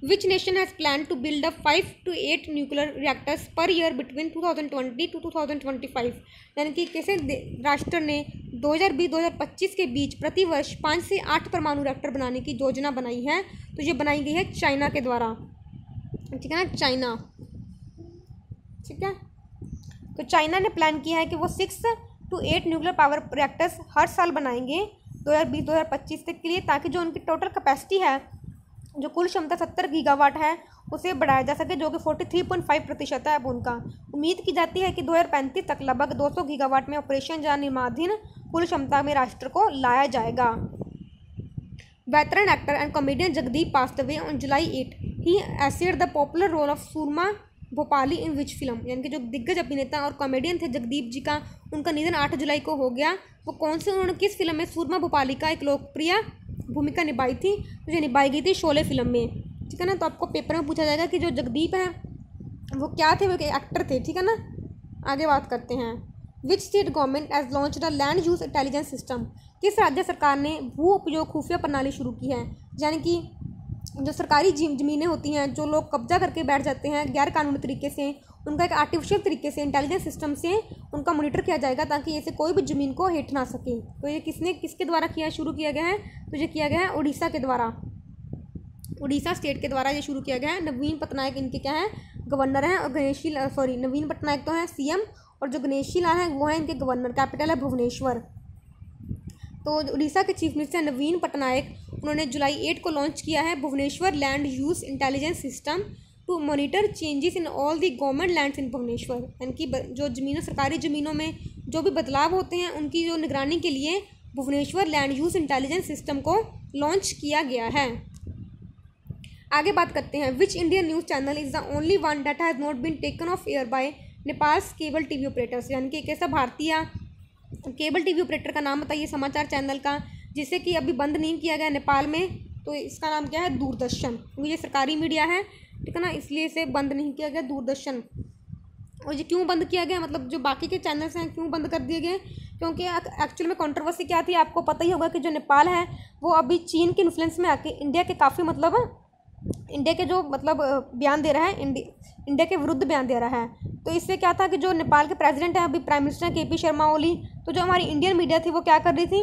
Which nation has planned to build up 5 to 8 nuclear reactors per year between 2020 to 2025 यानी कि कैसे राष्ट्र ने 2020-2025 के बीच प्रतिवर्ष पाँच से आठ परमाणु रिएक्टर बनाने की योजना बनाई है तो ये बनाई गई है चाइना के द्वारा। ठीक है ना? चाइना। ठीक है? तो चाइना ने प्लान किया है कि वो six to eight nuclear power reactors हर साल बनाएँगे 2020-2025 तक के लिए, ताकि जो उनकी टोटल कैपेसिटी है जो कुल क्षमता सत्तर गीगावाट है, उसे बढ़ाया जा सके, जो कि फोर्टी थ्री पॉइंट फाइव प्रतिशत है अब उनका। उम्मीद की जाती है कि दो हज़ार पैंतीस तक लगभग दो सौ गीगावाट में ऑपरेशन या निर्माधीन कुल क्षमता में राष्ट्र को लाया जाएगा। Veteran actor and comedian Jagdeep passed away on July eight he essayed the popular role of Soorma Bhopali in which film यानी कि जो दिग्गज अभिनेता और कॉमेडियन थे जगदीप जी का, उनका निधन आठ जुलाई को हो गया। वो कौन से, उन्होंने किस फ़िल्म में सूरमा भोपाली का एक लोकप्रिय भूमिका निभाई थी तो जो निभाई गई थी शोले फ़िल्म में। ठीक है ना? तो आपको पेपर में पूछा जाएगा कि जो जगदीप हैं, वो क्या थे? वो एक एक्टर थे, ठीक है ना? आगे बात करते हैं। Which state government has launch the land use intelligence system किस राज्य सरकार ने भू उपयोग खुफिया प्रणाली शुरू की है? यानी कि जो सरकारी ज़मीनें होती हैं, जो लोग कब्जा करके बैठ जाते हैं गैर कानूनी तरीके से उनका एक आर्टिफिशियल तरीके से इंटेलिजेंस सिस्टम से उनका मॉनिटर किया जाएगा ताकि ऐसे कोई भी ज़मीन को हिट ना सके। तो ये किसने, किसके द्वारा किया, शुरू किया गया है? तो ये किया गया है उड़ीसा के द्वारा। उड़ीसा स्टेट के द्वारा ये शुरू किया गया है। नवीन पटनायक इनके क्या है? गवर्नर हैं और गणेशी सॉरी नवीन पटनायक तो हैं सीएम और जो गणेशी लाल हैं वो हैं इनके गवर्नर कैपिटल है भुवनेश्वर। तो उड़ीसा के चीफ मिनिस्टर नवीन पटनायक, उन्होंने जुलाई एट को लॉन्च किया है Bhubaneswar land use intelligence system to monitor changes in all the government lands in Bhubaneswar यानी कि जो ज़मीनों, सरकारी ज़मीनों में जो भी बदलाव होते हैं, उनकी जो निगरानी के लिए Bhubaneswar land use intelligence system को लॉन्च किया गया है। आगे बात करते हैं। Which Indian news channel is the only one that has not been taken off air by Nepal cable TV operators यानी कि एक ऐसा भारतीय केबल टीवी ऑपरेटर का नाम बताइए, समाचार चैनल का, जिसे कि अभी बंद नहीं किया गया नेपाल में। तो इसका नाम क्या है? दूरदर्शन। क्योंकि ये सरकारी मीडिया है ठीक है ना इसलिए इसे बंद नहीं किया गया, दूरदर्शन। और ये क्यों बंद किया गया? मतलब जो बाकी के चैनल्स हैं, क्यों बंद कर दिए गए? क्योंकि एक्चुअल में कंट्रोवर्सी क्या थी? आपको पता ही होगा कि जो नेपाल है, वो अभी चीन के इन्फ्लुएंस में आके इंडिया के काफ़ी मतलब इंडिया के जो मतलब बयान दे रहा है इंडिया के विरुद्ध बयान दे रहा है। तो इससे क्या था कि जो नेपाल के प्रेसिडेंट हैं, अभी prime minister K P Sharma Oli तो जो हमारी इंडियन मीडिया थी, वो क्या कर रही थी?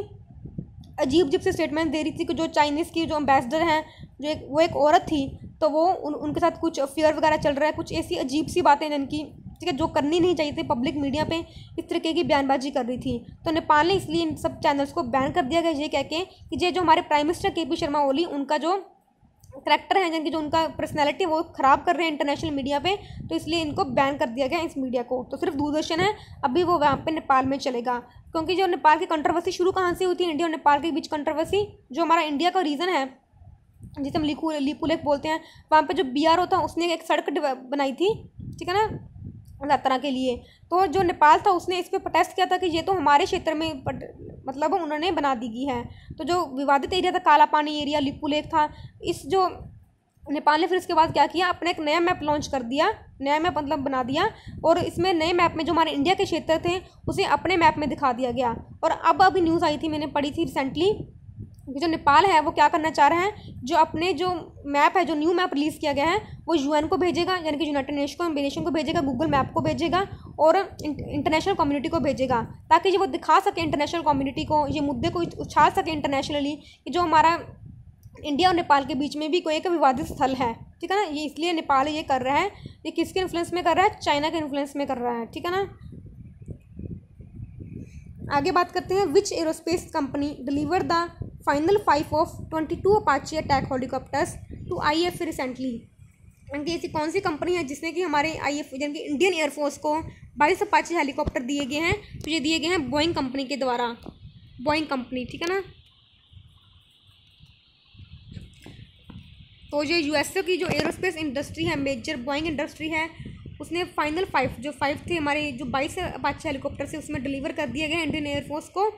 अजीब अजीब से स्टेटमेंट दे रही थी कि जो चाइनीज़ की जो अम्बेसडर हैं, जो एक, वो एक औरत थी तो वो उन, उनके साथ कुछ अफेयर वगैरह चल रहा है, कुछ ऐसी अजीब सी बातें जिनकी, ठीक है, जो करनी नहीं चाहिए थी। पब्लिक मीडिया पे इस तरीके की बयानबाजी कर रही थी। तो नेपाल ने इसलिए इन सब चैनल्स को बैन कर दिया गया। ये कह के कि ये जो हमारे prime minister K P Sharma Oli उनका जो करेक्टर है, जिनकी जो उनका पर्सनैलिटी वो ख़राब कर रहे हैं इंटरनेशनल मीडिया पे तो इसलिए इनको बैन कर दिया गया इस मीडिया को। तो सिर्फ़ दूरदर्शन है, अभी वो वहाँ पे नेपाल में चलेगा। क्योंकि जो नेपाल की कंट्रोवर्सी शुरू कहाँ से हुई थी इंडिया और नेपाल के बीच कंट्रोवर्सी जो हमारा इंडिया का रीज़न है जिसे हम लिखू लिपू लेक बोलते हैं, वहाँ पे जो बी आर था उसने एक सड़क बनाई थी, ठीक है ना, यात्रा के लिए। तो जो नेपाल था, उसने इस पर प्रोटेस्ट किया था कि ये तो हमारे क्षेत्र में मतलब उन्होंने बना दी गई है। तो जो विवादित एरिया था, काला पानी एरिया लिपू लेक था, इस जो नेपाल ने फिर इसके बाद क्या किया, अपने एक नया मैप लॉन्च कर दिया, नया मैप मतलब बना दिया, और इसमें नए मैप में जो हमारे इंडिया के क्षेत्र थे, उसे अपने मैप में दिखा दिया गया। और अब अभी न्यूज़ आई थी, मैंने पढ़ी थी रिसेंटली जो नेपाल है, वो क्या करना चाह रहे हैं, जो अपने जो मैप है, जो न्यू मैप रिलीज़ किया गया है, वो यूएन को भेजेगा, यानी कि यूनाइटेड नेशन को नेशन को भेजेगा गूगल मैप को भेजेगा, और इंटरनेशनल कम्युनिटी को भेजेगा, ताकि जो वो दिखा सके इंटरनेशनल कम्युनिटी को, ये मुद्दे को उछाल सके इंटरनेशनली कि जो हमारा इंडिया और नेपाल के बीच में भी कोई एक विवादित स्थल है, ठीक है ना? ये इसलिए नेपाल ये कर रहा है, ये किसके इन्फ्लुएंस में कर रहा है? चाइना के इन्फ्लुएंस में कर रहा है, ठीक है ना? आगे बात करते हैं which aerospace company deliver the final five of twenty two Apache attack helicopters to I F recently यानी ऐसी कौन सी कंपनी है जिसने कि हमारे आई एफ़ यानी कि इंडियन एयरफोर्स को बाईस अपाची हेलीकॉप्टर दिए गए हैं? तो ये दिए गए हैं बोइंग कंपनी के द्वारा। बोइंग कंपनी ठीक है ना? तो जो यूएसए की जो एरोस्पेस इंडस्ट्री है मेजर बोइंग इंडस्ट्री है, उसने फाइनल फाइव जो फाइव थे हमारे, जो बाईस अपाचे हेलीकॉप्टर से उसमें डिलीवर कर दिया गया इंडियन एयरफोर्स को।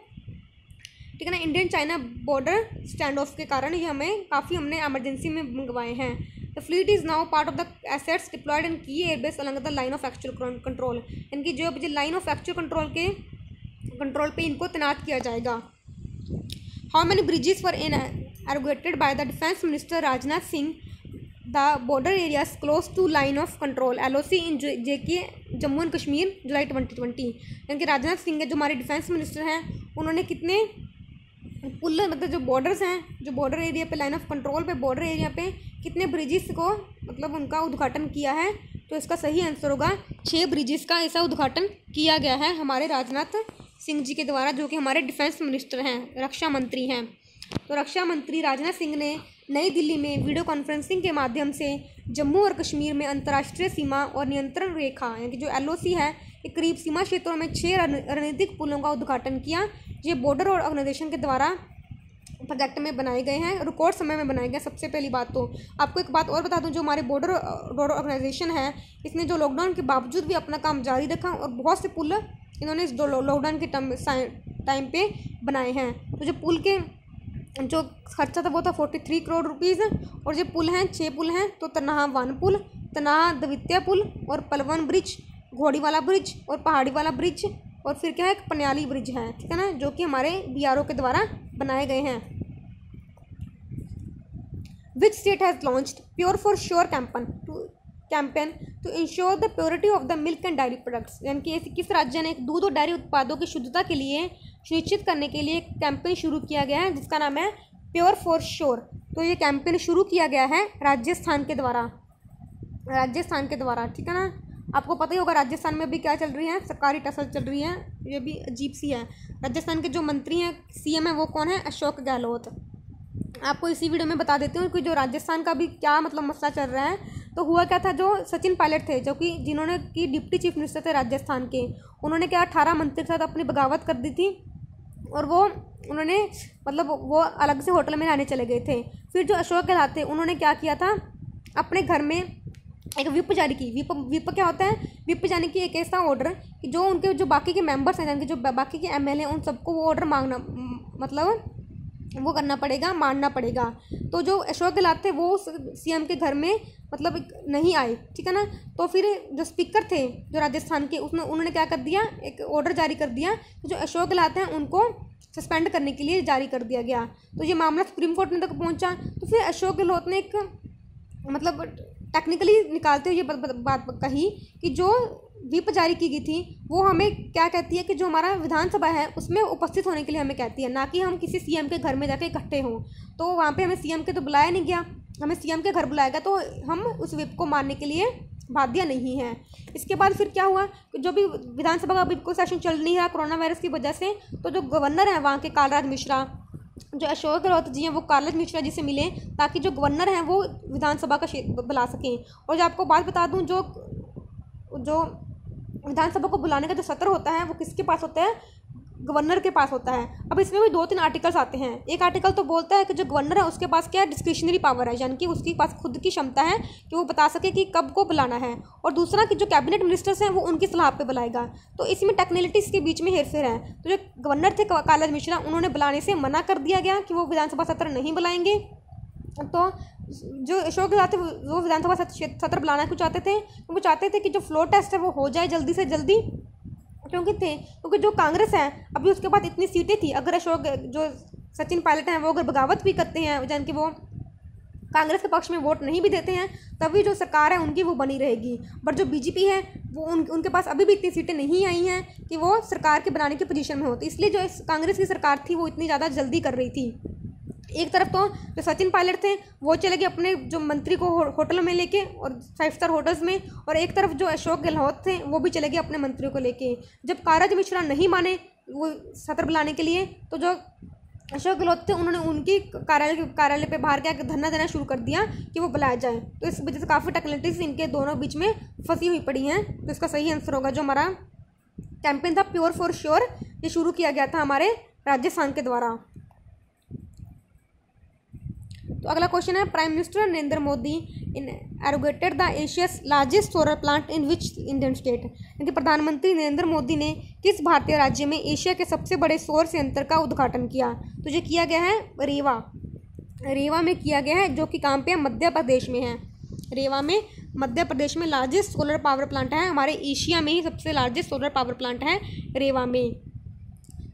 ठीक है ना Indian China border stand off के कारण ये हमें काफ़ी हमने एमरजेंसी में मंगवाए हैं। The fleet is now part of the assets deployed in key airbase along the line of actual control इनकी जो लाइन ऑफ़ एक्चुअल कंट्रोल के कंट्रोल पे इनको तैनात किया जाएगा। How many bridges for in argued by the defense minister Rajnath Singh? The border areas close to line of control LOC J K Jammu and Kashmir जुलाई 2020 यानी कि राजनाथ सिंह जो हमारे डिफेंस मिनिस्टर हैं, उन्होंने कितने पुल मतलब जो बॉर्डर्स हैं, जो बॉर्डर एरिया पे लाइन ऑफ़ कंट्रोल पे बॉर्डर एरिया पे कितने ब्रिजेस को मतलब उनका उद्घाटन किया है तो इसका सही आंसर होगा छः ब्रिजेस का ऐसा उद्घाटन किया गया है हमारे राजनाथ सिंह जी के द्वारा, जो कि हमारे डिफेंस मिनिस्टर हैं, रक्षा मंत्री हैं। तो रक्षा मंत्री राजनाथ सिंह ने नई दिल्ली में वीडियो कॉन्फ्रेंसिंग के माध्यम से जम्मू और कश्मीर में अंतर्राष्ट्रीय सीमा और नियंत्रण रेखा, यानी कि जो एलओसी है, ये करीब सीमा क्षेत्रों में छः रणनीतिक पुलों का उद्घाटन किया। ये बॉर्डर और ऑर्गेनाइजेशन के द्वारा प्रोजेक्ट में बनाए गए हैं रिकॉर्ड समय में बनाए गए सबसे पहली बात तो आपको एक बात और बता दूँ, जो हमारे बॉर्डर बॉर्डर ऑर्गेनाइजेशन है, इसने जो लॉकडाउन के बावजूद भी अपना काम जारी रखा और बहुत से पुल इन्होंने इस लॉकडाउन के टाइम पे बनाए हैं। तो जो पुल के, जो खर्चा था वो था फोर्टी थ्री करोड़ रुपीज़ और जो पुल हैं छः पुल हैं तो तनाहा वन पुल तनाहा द्वितीय पुल और पलवन ब्रिज घोड़ी वाला ब्रिज और पहाड़ी वाला ब्रिज। और फिर क्या है, एक पनियाली ब्रिज है, ठीक है ना, जो कि हमारे बी के द्वारा बनाए गए हैं। Which state has launch pure for sure campaign to campaign to ensure the purity of the milk and dairy products यानी कि किस राज्य ने दूध और डायरी उत्पादों की शुद्धता के लिए, सुनिश्चित करने के लिए एक कैंपेन शुरू किया गया है, जिसका नाम है प्योर फॉर श्योर तो ये कैंपेन शुरू किया गया है राजस्थान के द्वारा, राजस्थान के द्वारा, ठीक है ना? आपको पता ही होगा राजस्थान में भी क्या चल रही है? सरकारी टसल चल रही है। ये भी अजीब सी है। राजस्थान के जो मंत्री हैं, सीएम है, वो कौन है? अशोक गहलोत। आपको इसी वीडियो में बता देती हूँ कि जो राजस्थान का भी क्या मतलब मसला चल रहा है। तो हुआ क्या था? जो सचिन पायलट थे, जो कि जिन्होंने की डिप्टी चीफ मिनिस्टर थे राजस्थान के, उन्होंने क्या अठारह मंत्री के साथ अपनी बगावत कर दी थी? और वो, उन्होंने मतलब वो अलग से होटल में रहने चले गए थे। फिर जो अशोक गहलोत थे, उन्होंने क्या किया था? अपने घर में एक विप जारी की विप विप क्या होता है? विप जाने की एक ऐसा ऑर्डर कि जो उनके, जो बाकी के मेंबर्स हैं जो बाकी के एम हैं, उन सबको वो ऑर्डर मांगना मतलब वो करना पड़ेगा, मानना पड़ेगा। तो जो अशोक गहलोत थे, वो सीएम के घर में मतलब नहीं आए, ठीक है ना? तो फिर जो स्पीकर थे, जो राजस्थान के उसमें उन्होंने क्या कर दिया? एक ऑर्डर जारी कर दिया तो जो अशोक गहलोत हैं, उनको सस्पेंड करने के लिए जारी कर दिया गया। तो ये मामला सुप्रीम कोर्ट में तक पहुँचा। तो फिर अशोक गहलोत ने एक मतलब टेक्निकली निकालते हुए ये बात कही कि जो विप जारी की गई थी, वो हमें क्या कहती है कि जो हमारा विधानसभा है, उसमें उपस्थित होने के लिए हमें कहती है, ना कि हम किसी सीएम के घर में जाके इकट्ठे हों। तो वहाँ पे हमें सीएम के तो बुलाया नहीं गया, हमें सीएम के घर बुलाया गया तो हम उस विप को मानने के लिए बाध्य नहीं है। इसके बाद फिर क्या हुआ कि जो भी विधानसभा का अभी कोई सेशन चल नहीं रहा कोरोना वायरस की वजह से तो जो गवर्नर है, वहाँ के कालराज मिश्रा जो अशोक गहलोत जी हैं, वो कालराज मिश्रा जी से मिलें ताकि जो गवर्नर हैं वो विधानसभा का बुला सकें। और जो आपको बात बता दूँ, जो जो विधानसभा को बुलाने का जो सत्र होता है, वो किसके पास होता है? गवर्नर के पास होता है। अब इसमें भी दो तीन आर्टिकल्स आते हैं। एक आर्टिकल तो बोलता है कि जो गवर्नर है, उसके पास क्या डिस्क्रिशनरी पावर है? यानी कि उसके पास खुद की क्षमता है कि वो बता सके कि कब को बुलाना है। और दूसरा कि जो कैबिनेट मिनिस्टर्स हैं, वो उनकी सलाह पे बुलाएगा। तो इसमें टेक्निलिटीज़ के बीच में हेरफेर है। तो जो गवर्नर थे कालज मिश्रा, उन्होंने बुलाने से मना कर दिया गया कि वो विधानसभा सत्र नहीं बुलाएँगे। तो जो अशोक गहलोत थे, वो विधानसभा सत्र बुलाना क्यों चाहते थे? वो चाहते थे कि जो फ्लोर टेस्ट है, वो हो जाए जल्दी से जल्दी। क्योंकि थे, क्योंकि जो कांग्रेस है, अभी उसके बाद इतनी सीटें थी। अगर अशोक, जो सचिन पायलट हैं, वो अगर बगावत भी करते हैं जान कि वो कांग्रेस के पक्ष में वोट नहीं भी देते हैं, तभी जो सरकार है, उनकी वो बनी रहेगी। बट जो बीजेपी है, वो उन, उनके पास अभी भी इतनी सीटें नहीं आई हैं कि वो सरकार के बनाने की पोजीशन में होती। इसलिए जो इस कांग्रेस की सरकार थी, वो इतनी ज़्यादा जल्दी कर रही थी। एक तरफ़ तो जो सचिन पायलट थे वो चले गए अपने जो मंत्री को हो, होटल में लेके और फाइव स्टार होटल्स में और एक तरफ़ जो अशोक गहलोत थे वो भी चले गए अपने मंत्रियों को लेके। जब कारज मिश्रा नहीं माने वो सत्र बुलाने के लिए तो जो अशोक गहलोत थे उन्होंने उनकी कार्यालय कार्यालय पे बाहर क्या धरना देना शुरू कर दिया कि वो बुलाया जाए। तो इस वजह से काफ़ी टेक्निकलिटीज इनके दोनों बीच में फंसी हुई पड़ी हैं। तो इसका सही आंसर होगा जो हमारा कैंपेन था प्योर फॉर श्योर ये शुरू किया गया था हमारे राजस्थान के द्वारा। तो अगला क्वेश्चन है prime minister Narendra Modi inaugurated the Asia's largest solar plant in which Indian state यानी प्रधानमंत्री नरेंद्र मोदी ने किस भारतीय राज्य में एशिया के सबसे बड़े सौर संयंत्र का उद्घाटन किया? तो ये किया गया है रेवा। रेवा में किया गया है, जो कि कहाँ पे मध्य प्रदेश में है। रेवा में मध्य प्रदेश में लार्जेस्ट सोलर पावर प्लांट है। हमारे एशिया में ही सबसे लार्जेस्ट सोलर पावर प्लांट है रेवा में।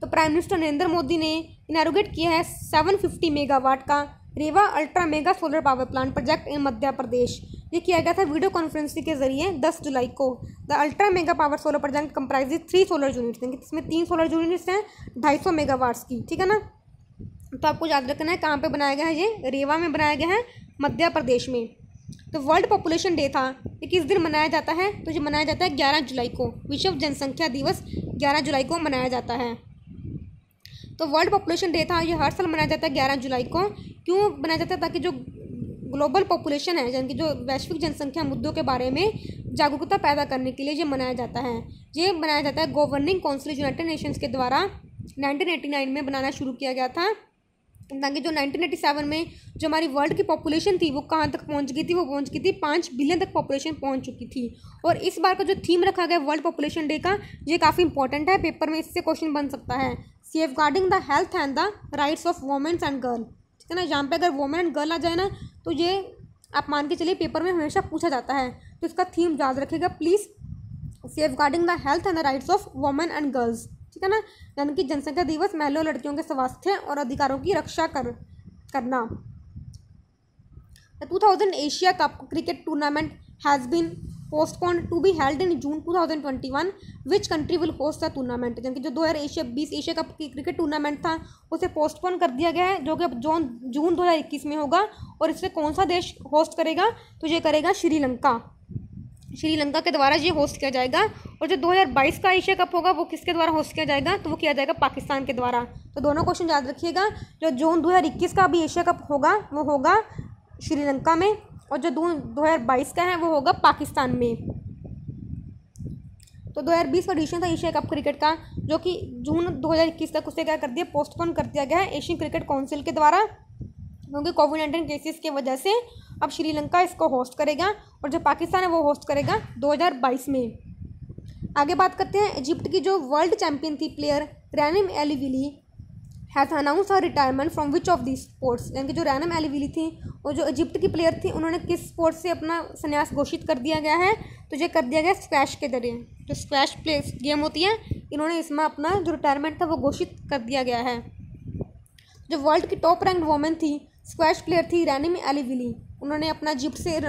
तो प्राइम मिनिस्टर नरेंद्र मोदी ने इनारोगेट किया है सेवन फिफ्टी मेगावाट का Rewa ultra mega solar power plant project in Madhya Pradesh. ये किया गया था वीडियो कॉन्फ्रेंसिंग के ज़रिए 10 जुलाई को। The ultra mega power solar project comprise three solar units इसमें तीन सोलर यूनिट्स हैं, ढाई सौ मेगावाट्स की, ठीक है ना? तो आपको याद रखना है कहाँ पे बनाया गया है ये? रेवा में बनाया गया है मध्य प्रदेश में। तो वर्ल्ड पॉपुलेशन डे था, ये किस दिन मनाया जाता है? तो ये मनाया जाता है ग्यारह जुलाई को, विश्व जनसंख्या दिवस ग्यारह जुलाई को मनाया जाता है। तो वर्ल्ड पॉपुलेशन डे था, ये हर साल मनाया जाता है ग्यारह जुलाई को। क्यों मनाया जाता है? ताकि जो ग्लोबल पॉपुलेशन है, यानी कि जो वैश्विक जनसंख्या मुद्दों के बारे में जागरूकता पैदा करने के लिए ये मनाया जाता है। ये मनाया जाता है गवर्निंग काउंसिल यूनाइटेड नेशंस के द्वारा। 1989 में बनाना शुरू किया गया था। ताकि जो 1987 में जो हमारी वर्ल्ड की पॉपुलेशन थी, वो कहाँ तक पहुँच गई थी? वो पहुँच गई थी पाँच बिलियन तक पॉपुलेशन पहुँच चुकी थी। और इस बार का जो थीम रखा गया वर्ल्ड पॉपुलेशन डे का, ये काफ़ी इंपॉर्टेंट है। पेपर में इससे क्वेश्चन बन सकता है। Safeguarding the health and the rights of womens and girl ठीक है ना? यहाँ पे अगर वुमेन एंड गर्ल आ जाए ना तो ये आप मान के चलिए पेपर में हमेशा पूछा जाता है। तो इसका थीम याद रखेगा please safeguarding the health and the rights of women and girls ठीक है ना? यानी कि जनसंख्या दिवस महिला और लड़कियों के स्वास्थ्य और अधिकारों की रक्षा कर, करना। Two thousand Asia cup cricket tournament has been postponed to be held in June 2021 which country will host the tournament? यानी कि जो दो हज़ार एशिया बीस एशिया कप की क्रिकेट टूर्नामेंट था, उसे पोस्टपोन कर दिया गया है, जो कि अब जून जून दो हज़ार इक्कीस में होगा, और इसे कौन सा देश होस्ट करेगा? तो ये करेगा श्रीलंका। श्रीलंका के द्वारा ये होस्ट किया जाएगा, और जो 2022 का एशिया कप होगा, वो किसके द्वारा होस्ट किया जाएगा? तो वो किया जाएगा पाकिस्तान के द्वारा। तो दोनों क्वेश्चन याद रखिएगा, जो जून 2021 का अभी एशिया कप होगा, वो होगा श्रीलंका में। और जो दो हज़ार बाईस का है, वो होगा पाकिस्तान में। तो 2020 का एडिशन था एशिया कप क्रिकेट का, जो कि जून 2021 तक उसे क्या कर दिया, पोस्टपोन कर दिया गया है एशियन क्रिकेट काउंसिल के द्वारा, क्योंकि कोविड नाइन्टीन केसेस की वजह से अब श्रीलंका इसको होस्ट करेगा और जो पाकिस्तान है वो होस्ट करेगा 2022 में। आगे बात करते हैं, इजिप्ट की जो वर्ल्ड चैंपियन थी player Raneem Elwelily has announce her retirement from which of the sports यानी कि जो रैनम एलिविली थी और जो इजिप्ट की प्लेयर थी, उन्होंने किस स्पोर्ट्स से अपना संन्यास घोषित कर दिया गया है? तो ये कर दिया गया स्क्वैश के ज़रिए। जो स्क्वैश प्ले गेम होती है, इन्होंने इसमें अपना जो रिटायरमेंट था वो घोषित कर दिया गया है। जो वर्ल्ड की टॉप रैंक वोमेन थी स्क्वैश प्लेयर थी रैनिम एलिविली, उन्होंने अपना जिप्ट से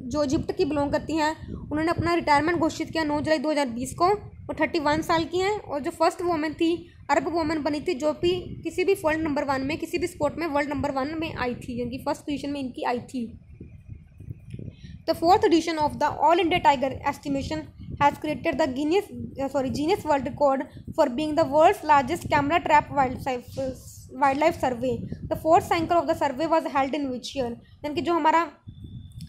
जो इजिप्ट की बिलोंग करती हैं, उन्होंने अपना रिटायरमेंट घोषित किया नौ जुलाई 2020 को। वो थर्टी वन साल की हैं और जो फ़र्स्ट वोमेन थी अरब वोमेन बनी थी, जो भी किसी भी वर्ल्ड नंबर वन में, किसी भी स्पोर्ट में वर्ल्ड नंबर वन में आई थी यानी फ़र्स्ट पोजीशन में इनकी आई थी। The fourth edition of the all India tiger estimation has created the Guinness sorry genius world record for being the world's largest camera trap wild wildlife survey the fourth cycle of the survey was held in which year यानी कि जो हमारा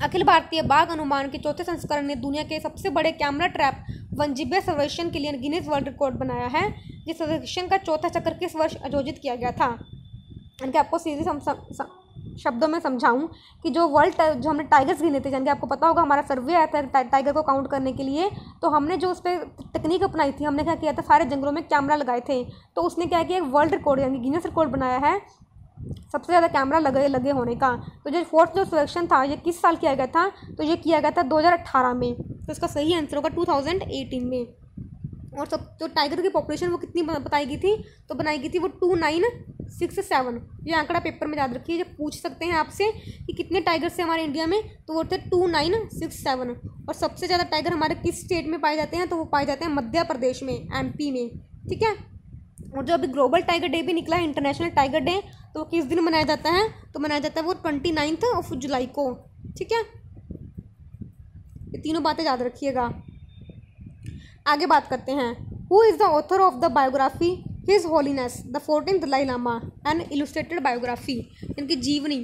अखिल भारतीय बाघ अनुमान के चौथे संस्करण ने दुनिया के सबसे बड़े कैमरा ट्रैप वनजीव्य सर्वेक्षण के लिए गिनीज वर्ल्ड रिकॉर्ड बनाया है जिस सर्वेक्षण का चौथा चक्र किस वर्ष आयोजित किया गया था? यानी कि आपको सीधे शब्दों में समझाऊं कि जो वर्ल्ड जो हमने टाइगर्स गिने थे यानी आपको पता होगा हमारा सर्वे आया था टा, टाइगर को काउंट करने के लिए तो हमने जो उस पर तकनीक अपनाई थी हमने क्या किया था सारे जंगलों में कैमरा लगाए थे तो उसने क्या किया वर्ल्ड रिकॉर्ड यानी गिनेस रिकॉर्ड बनाया है सबसे ज़्यादा कैमरा लगे लगे होने का। तो जो फोर्थ जो सिलेक्शन था, ये किस साल किया गया था? तो ये किया गया था 2018 में। तो इसका सही आंसर होगा 2018 में। और सब, जो टाइगर की पॉपुलेशन वो कितनी बताई गई थी? तो बनाई गई थी वो टू नाइन सिक्स सेवन ये आंकड़ा पेपर में याद रखिए जब पूछ सकते हैं आपसे कि कितने टाइगर से हमारे इंडिया में? तो वो थे टू नाइन सिक्स सेवन और सबसे ज़्यादा टाइगर हमारे किस स्टेट में पाए जाते हैं? तो वो पाए जाते हैं मध्य प्रदेश में एमपी में। ठीक है? और जो अभी ग्लोबल टाइगर डे भी निकला है इंटरनेशनल टाइगर डे तो किस दिन मनाया जाता है? तो मनाया जाता है वो ट्वेंटी नाइन्थ ऑफ़ जुलाई को। ठीक है? ये तीनों बातें याद रखिएगा। आगे बात करते हैं। Who is the author of the biography his holiness the fourteen Dalai Lama an illustrated biography इनकी जीवनी।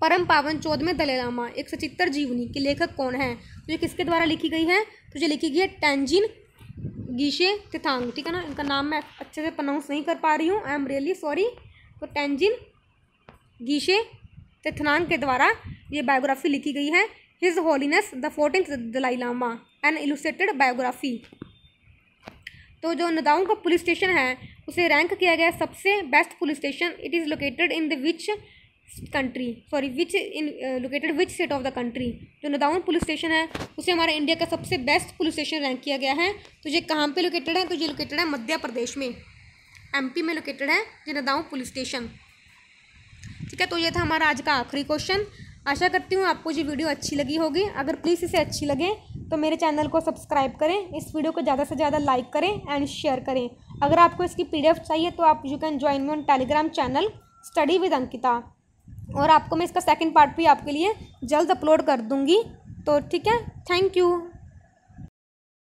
परम पावन चौदहवें दलाई लामा, एक सचित्र जीवनी के लेखक कौन है? तो ये किसके द्वारा लिखी गई है? तो ये लिखी गई है टेंजिन गीशे तिथांग ठीक है ना? इनका नाम मैं अच्छे से प्रोनाउंस नहीं कर पा रही हूँ। I am really sorry Tenzin Geshe Tethong के द्वारा ये बायोग्राफी लिखी गई है। His holiness the fourteen Dalai Lama an illustrated biography तो जो नदाउन का पुलिस स्टेशन है, उसे रैंक किया गया सबसे best police station it is located in the which country sorry which in located which state of the country जो Nadaun police station है, उसे हमारे इंडिया का सबसे बेस्ट पुलिस स्टेशन रैंक किया गया है। तो ये कहाँ पे लोकेटेड है? तो ये लोकेटेड है मध्य प्रदेश में। एमपी में लोकेटेड है नदाउन पुलिस स्टेशन। ठीक है तो ये था हमारा आज का आखिरी क्वेश्चन। आशा करती हूँ आपको ये वीडियो अच्छी लगी होगी। अगर प्लीज़ इसे अच्छी लगे तो मेरे चैनल को सब्सक्राइब करें, इस वीडियो को ज़्यादा से ज़्यादा लाइक करें एंड शेयर करें। अगर आपको इसकी पीडीएफ चाहिए तो आप you can join me on Telegram channel, study with Ankita. और आपको मैं इसका सेकंड पार्ट भी आपके लिए जल्द अपलोड कर दूँगी। तो ठीक है, थैंक यू।